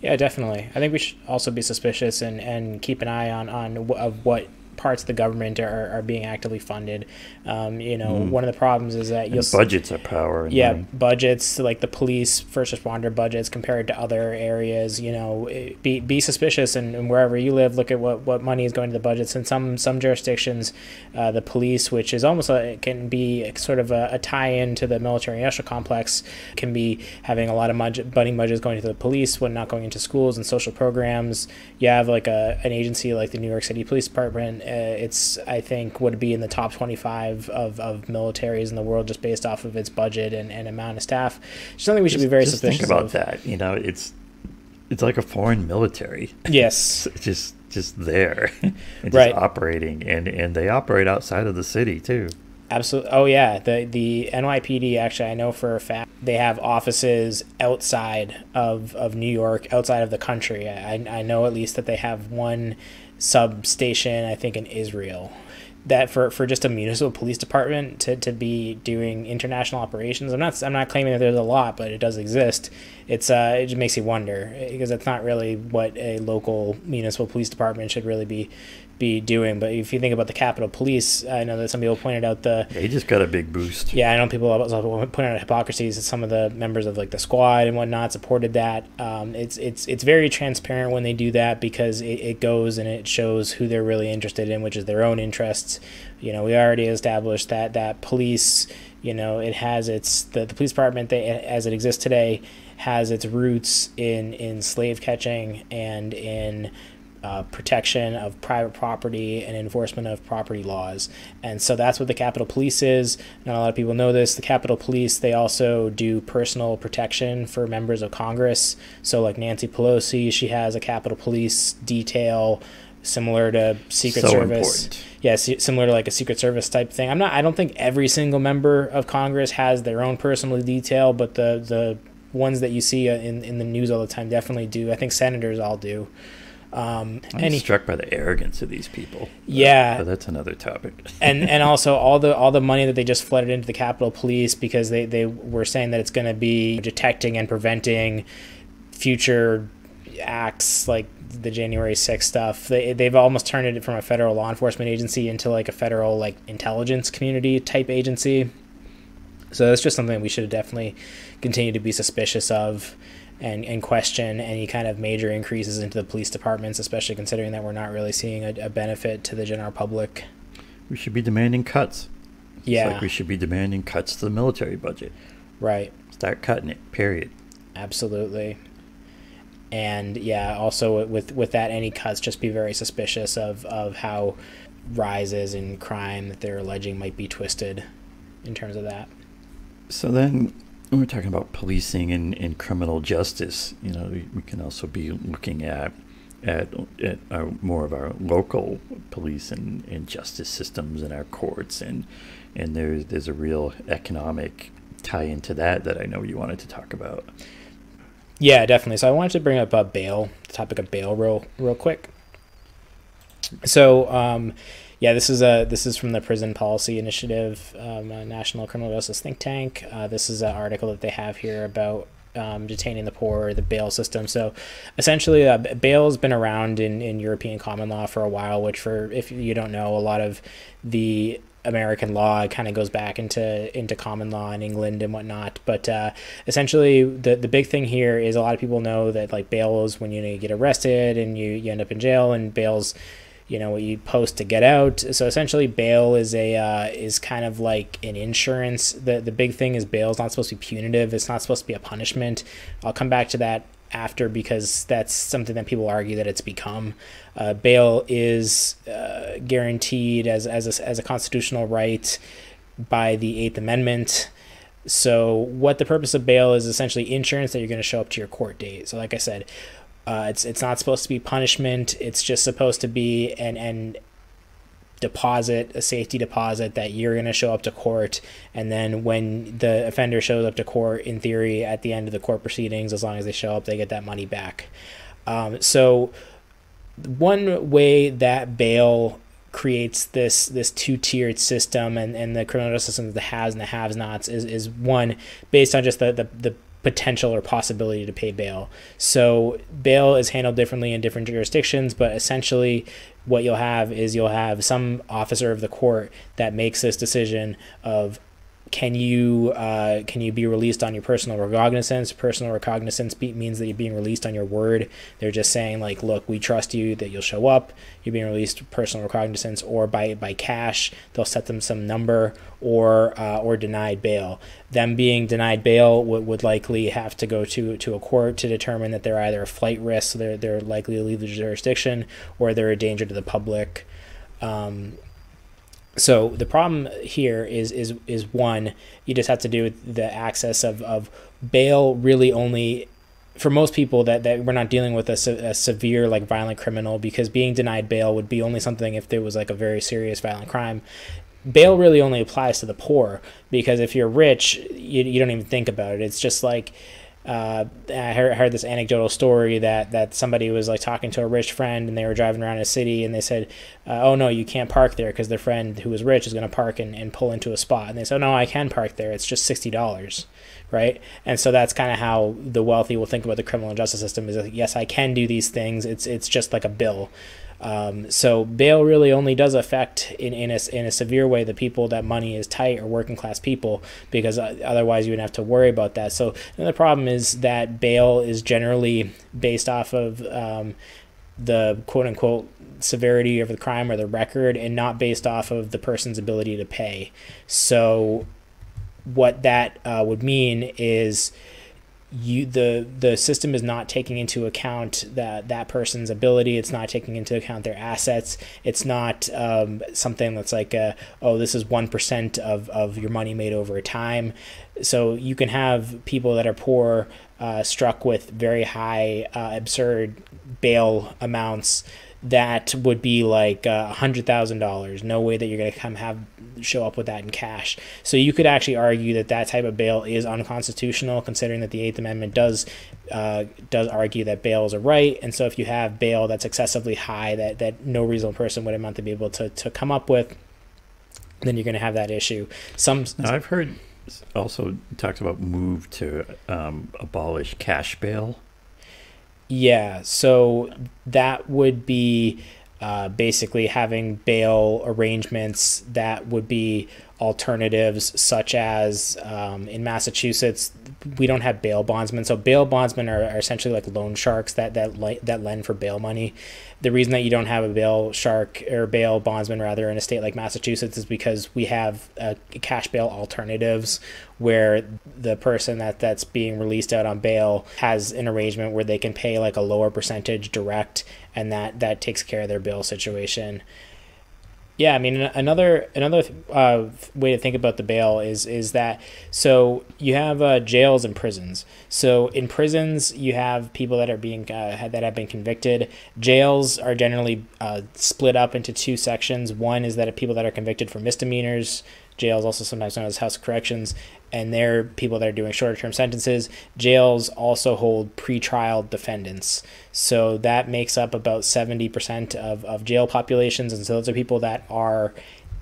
Yeah, definitely. I think we should also be suspicious and, and keep an eye on on of what parts of the government are, are being actively funded. Um, you know, mm. one of the problems is that you'll budgets are power. Yeah, money. budgets like the police, first responder budgets compared to other areas. You know, be be suspicious and, and wherever you live, look at what, what money is going to the budgets. In some some jurisdictions, uh, the police, which is almost a, can be sort of a, a tie-in to the military industrial complex, can be having a lot of budget, budding budgets going to the police when not going into schools and social programs. You have like a an agency like the New York City Police Department Uh, it's I think would be in the top 25 of, of militaries in the world just based off of its budget and, and amount of staff. It's something we should just, be very just suspicious think about of. that. You know, it's it's like a foreign military. Yes, just just there, and just right. operating, and and they operate outside of the city too. Absolutely. Oh yeah, the the NYPD actually I know for a fact they have offices outside of, of New York, outside of the country. I I know at least that they have one substation, I think, in Israel. That for, for just a municipal police department to, to be doing international operations, I'm not I'm not claiming that there's a lot, but it does exist. It's uh, it just makes you wonder because it's not really what a local municipal police department should really be be doing. But if you think about the Capitol Police, I know that some people pointed out the. They just got a big boost. Yeah, I know people also pointed out hypocrisies that some of the members of like the squad and whatnot supported that. Um, it's it's it's very transparent when they do that because it, it goes and it shows who they're really interested in, which is their own interests. You know, we already established that that police. You know, it has its the, the police department they, as it exists today has its roots in in slave catching and in uh, protection of private property and enforcement of property laws. And so that's what the Capitol Police is. Not a lot of people know this. The Capitol Police, they also do personal protection for members of Congress. So, like Nancy Pelosi, she has a Capitol Police detail similar to Secret so Service. Important. Yeah, similar to like a Secret Service type thing. I'm not. I don't think every single member of Congress has their own personal detail, but the the ones that you see in in the news all the time definitely do. I think senators all do. Um, I'm struck by the arrogance of these people. Yeah, but that's another topic. and and also all the all the money that they just flooded into the Capitol Police because they they were saying that it's going to be detecting and preventing future acts like the January 6th stuff. They they've almost turned it from a federal law enforcement agency into like a federal like intelligence community type agency. So that's just something we should definitely continue to be suspicious of and, and question any kind of major increases into the police departments, especially considering that we're not really seeing a, a benefit to the general public. We should be demanding cuts. It's Yeah. like we should be demanding cuts to the military budget. Right. Start cutting it, period. Absolutely. And yeah, also with with that any cuts, just be very suspicious of of how rises in crime that they're alleging might be twisted in terms of that. So then, when we're talking about policing and, and criminal justice, you know, we, we can also be looking at at, at our, more of our local police and, and justice systems and our courts, and and there's there's a real economic tie into that that I know you wanted to talk about. Yeah, definitely. So I wanted to bring up uh, bail, the topic of bail, real real quick. So, um, yeah, this is a this is from the Prison Policy Initiative, um, a National Criminal Justice think tank. Uh, this is an article that they have here about um, detaining the poor, the bail system. So, essentially, uh, bail has been around in, in European common law for a while. Which, for if you don't know, a lot of the American law kind of goes back into into common law in England and whatnot. But uh, essentially, the the big thing here is a lot of people know that like bail is when you, you get arrested and you, you end up in jail, and bail's you know what you post to get out. So essentially, bail is a uh, is kind of like an insurance. the The big thing is bail is not supposed to be punitive. It's not supposed to be a punishment. I'll come back to that after because that's something that people argue that it's become. Uh, bail is uh, guaranteed as as a, as a constitutional right by the Eighth Amendment. So what the purpose of bail is essentially insurance that you're going to show up to your court date. So like I said, uh, it's it's not supposed to be punishment. It's just supposed to be an an deposit, a safety deposit that you're going to show up to court, and then when the offender shows up to court, in theory, at the end of the court proceedings, as long as they show up, they get that money back. Um, so one way that bail creates this this two tiered system and, and the criminal justice system, the haves and the have nots, is, is one based on just the, the, the potential or possibility to pay bail. So bail is handled differently in different jurisdictions, but essentially what you'll have is you'll have some officer of the court that makes this decision of can you uh, can you be released on your personal recognizance? Personal recognizance means that you're being released on your word. They're just saying like, look, we trust you that you'll show up. You're being released personal recognizance, or by by cash, they'll set them some number, or uh, or denied bail. Them being denied bail would, would likely have to go to to a court to determine that they're either a flight risk, so they're they're likely to leave the jurisdiction, or they're a danger to the public. Um, so the problem here is is is one you just have to do with the access of, of bail really only for most people that, that we're not dealing with a, se- a severe like violent criminal because being denied bail would be only something if there was like a very serious violent crime. Bail really only applies to the poor because if you're rich you, you don't even think about it. It's just like uh, I heard, heard this anecdotal story that, that somebody was like talking to a rich friend and they were driving around a city and they said, uh, "Oh no, you can't park there because their friend who was rich is going to park and, and pull into a spot." And they said, "No, I can park there. It's just sixty dollars." Right, and so that's kind of how the wealthy will think about the criminal justice system: is that, yes, I can do these things. It's it's just like a bill. Um, so bail really only does affect in, in, a, in a severe way the people that money is tight or working class people because uh, otherwise you would have to worry about that. So the problem is that bail is generally based off of um, the quote unquote severity of the crime or the record and not based off of the person's ability to pay. So what that uh, would mean is you the the system is not taking into account that that person's ability. It's not taking into account their assets. It's not um, something that's like a, oh this is 1% of, of your money made over time. So you can have people that are poor uh, struck with very high uh, absurd bail amounts that would be like a hundred thousand dollars. No way that you're gonna come have show up with that in cash. So you could actually argue that that type of bail is unconstitutional, considering that the Eighth Amendment does uh, does argue that bail is a right. And so if you have bail that's excessively high, that that no reasonable person would amount to be able to to come up with, then you're gonna have that issue. Some Now, I've heard also talks about move to um, abolish cash bail. Yeah, so that would be uh, basically having bail arrangements that would be alternatives, such as um, in Massachusetts, we don't have bail bondsmen. So bail bondsmen are, are essentially like loan sharks that that that lend for bail money. The reason that you don't have a bail shark or bail bondsman rather in a state like Massachusetts is because we have uh, cash bail alternatives where the person that that's being released out on bail has an arrangement where they can pay like a lower percentage direct and that that takes care of their bail situation yeah, I mean another another uh, way to think about the bail is is that so you have uh, jails and prisons. So in prisons you have people that are being uh, that have been convicted. Jails are generally uh, split up into two sections. One is that of people that are convicted for misdemeanors jails, also sometimes known as house corrections, and they're people that are doing shorter term sentences. Jails also hold pretrial defendants. So that makes up about 70% of, of jail populations. And so those are people that are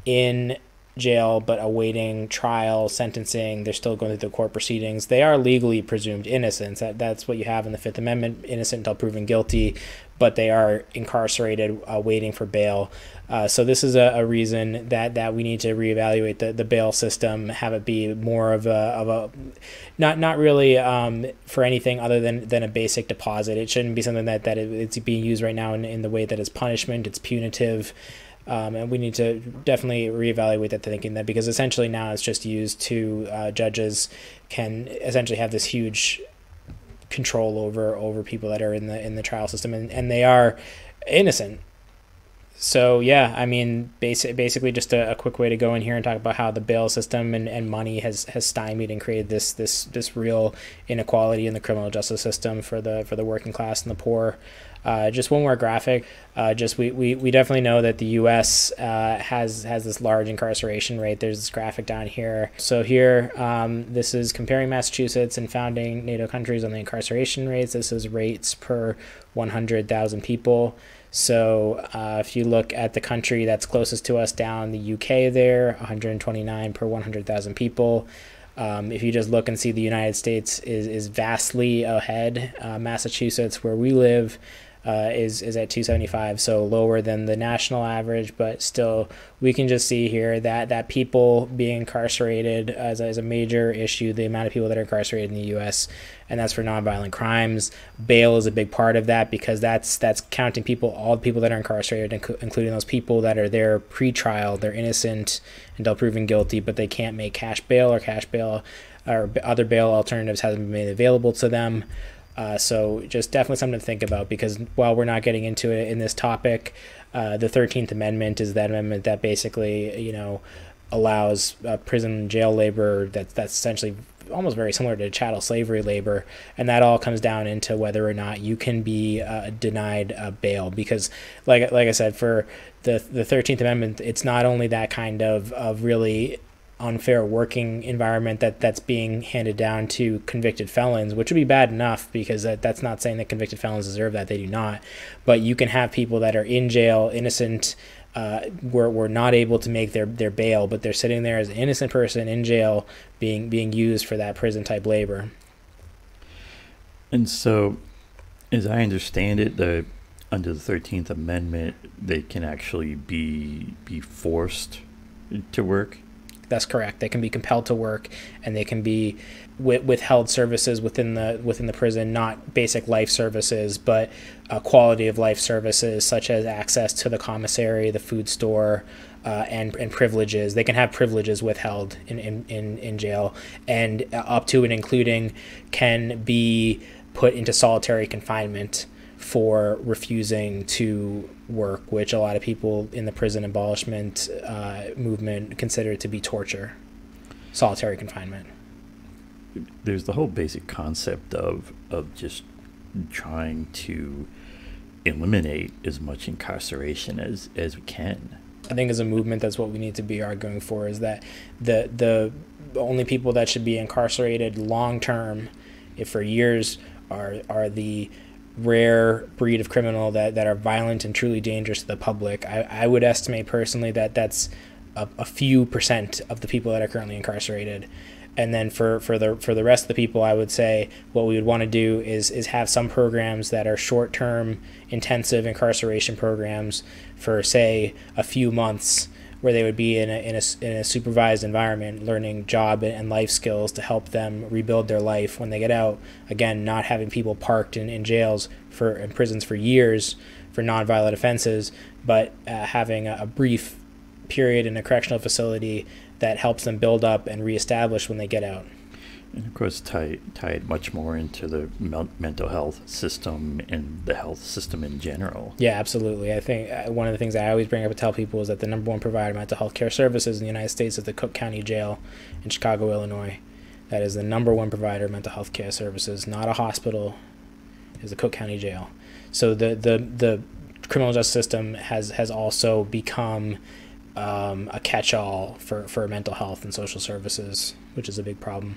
in jail but awaiting trial, sentencing. They're still going through the court proceedings. They are legally presumed innocent. That, that's what you have in the Fifth Amendment innocent until proven guilty, but they are incarcerated uh, waiting for bail. Uh, so this is a, a, reason that, that we need to reevaluate the, the bail system, have it be more of a, of a not not really um, for anything other than, than a basic deposit. It shouldn't be something that, that it's being used right now in, in the way that it's punishment, it's punitive. Um, and we need to definitely reevaluate that thinking that because essentially now it's just used to uh, judges can essentially have this huge control over over people that are in the in the trial system and, and they are innocent so yeah, I mean, basic, basically just a, a, quick way to go in here and talk about how the bail system and, and money has, has stymied and created this this this real inequality in the criminal justice system for the for the working class and the poor. Uh, just one more graphic. Uh, just we, we, we definitely know that the U.S. Uh, has has this large incarceration rate. There's this graphic down here. So here, um, this is comparing Massachusetts and founding NATO countries on the incarceration rates. This is rates per 100,000 people. So uh, if you look at the country that's closest to us down, the UK there, 129 per 100,000 people. Um, if you just look and see the United States is, is vastly ahead. Uh, Massachusetts, where we live, uh, is is at 275, so lower than the national average, but still we can just see here that that people being incarcerated as a, major issue, the amount of people that are incarcerated in the U.S. and that's for nonviolent crimes. Bail is a big part of that because that's that's counting people, all the people that are incarcerated, including those people that are there pre-trial, they're innocent until proven guilty, but they can't make cash bail or cash bail or other bail alternatives haven't been made available to them. Uh, so just definitely something to think about because while we're not getting into it in this topic, uh, the 13th Amendment is that amendment that basically, you know, allows uh, prison jail labor that's that's essentially almost very similar to chattel slavery labor, and that all comes down into whether or not you can be uh, denied bail. Because, like like I said, for the the Thirteenth Amendment, it's not only that kind of of really unfair working environment that that's being handed down to convicted felons, which would be bad enough because that, that's not saying that convicted felons deserve that. They do not. But you can have people that are in jail, innocent, uh, were, were not able to make their, their bail, but they're sitting there as an innocent person in jail being, being used for that prison type labor. And so, as I understand it, the under the Thirteenth Amendment, they can actually be be forced to work. That's correct. They can be compelled to work, and they can be withheld services within the within the prison, not basic life services, but uh, quality of life services such as access to the commissary, the food store, uh, and and privileges. They can have privileges withheld in in, in, in jail, and uh, up to and including can be put into solitary confinement for refusing to work, which a lot of people in the prison abolishment uh, movement consider to be torture, solitary confinement. There's the whole basic concept of of just trying to eliminate as much incarceration as as we can. I think as a movement, that's what we need to be arguing for: is that the the only people that should be incarcerated long term, if for years, are are the rare breed of criminal that, that are violent and truly dangerous to the public. I, I would estimate personally that that's a, a few percent of the people that are currently incarcerated. And then for, for the for the rest of the people, I would say what we would want to do is is have some programs that are short term, intensive incarceration programs for say a few months where they would be in a, in a, in a supervised environment, learning job and life skills to help them rebuild their life when they get out. Again, not having people parked in, in jails for in prisons for years for nonviolent offenses, but uh, having a, a brief period in a correctional facility that helps them build up and reestablish when they get out. And of course, tie, tie it much more into the mental health system and the health system in general. Yeah, absolutely. I think uh, one of the things I always bring up and tell people is that the number one provider of mental health care services in the United States is the Cook County Jail in Chicago, Illinois. That is the number one provider of mental health care services, not a hospital, is the Cook County Jail. So the the the criminal justice system has has also become um, a catch-all for, for mental health and social services, which is a big problem.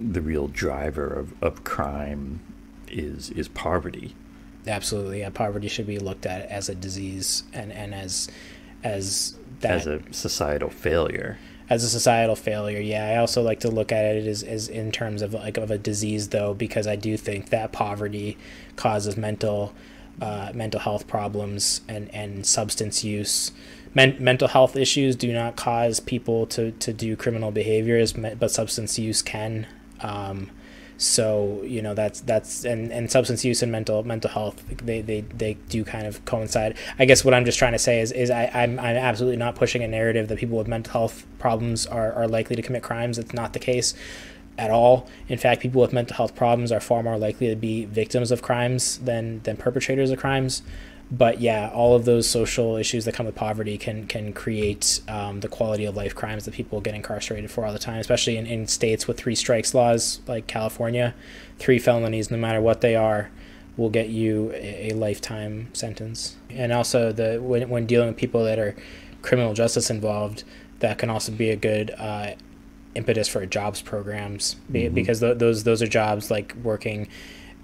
The real driver of, of crime is is poverty. Absolutely, yeah. Poverty should be looked at as a disease and, and as as that as a societal failure. As a societal failure, yeah. I also like to look at it as, as in terms of like of a disease though, because I do think that poverty causes mental uh, mental health problems and, and substance use. Men- mental health issues do not cause people to, to do criminal behaviors, but substance use can. Um, so you know that's that's and, and substance use and mental mental health they, they they do kind of coincide. I guess what I'm just trying to say is is I, I'm I'm absolutely not pushing a narrative that people with mental health problems are, are likely to commit crimes. It's not the case at all. In fact, people with mental health problems are far more likely to be victims of crimes than than perpetrators of crimes. But yeah, all of those social issues that come with poverty can can create um, the quality of life crimes that people get incarcerated for all the time, especially in, in states with three strikes laws like California. Three felonies, no matter what they are, will get you a, a lifetime sentence. And also the when, when dealing with people that are criminal justice involved, that can also be a good uh, impetus for jobs programs mm-hmm. because th- those those are jobs like working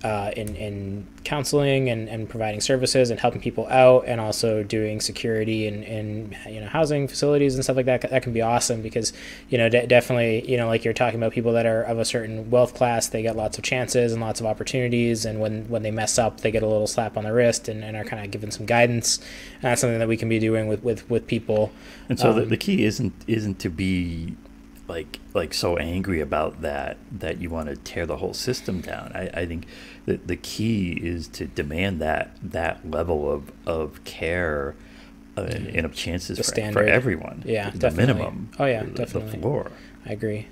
uh, in in counseling and, and providing services and helping people out and also doing security and, and you know housing facilities and stuff like that. That can be awesome because you know de- definitely you know like you're talking about people that are of a certain wealth class they get lots of chances and lots of opportunities. And when when they mess up they get a little slap on the wrist and, and are kind of given some guidance. And that's something that we can be doing with with, with people. And so um, the, the key isn't isn't to be like like so angry about that that you want to tear the whole system down. I, I think that the key is to demand that that level of of care uh, and of chances for, for, everyone. Yeah, the definitely. minimum. Oh yeah, the, definitely. The floor. I agree.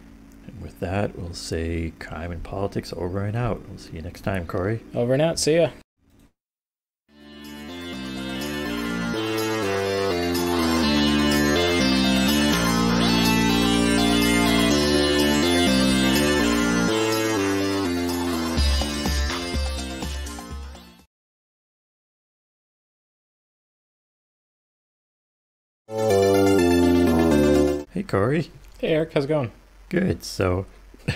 And with that, we'll say crime and politics over and out. We'll see you next time, Corey. Over and out. See ya. Corey. Hey, Eric. How's it going? Good. So.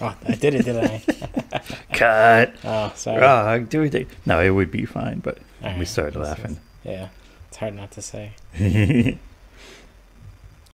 oh, I did it, didn't I? Cut. Oh, sorry. Oh, do it. No, it would be fine, but we started laughing. Yeah, it's hard not to say.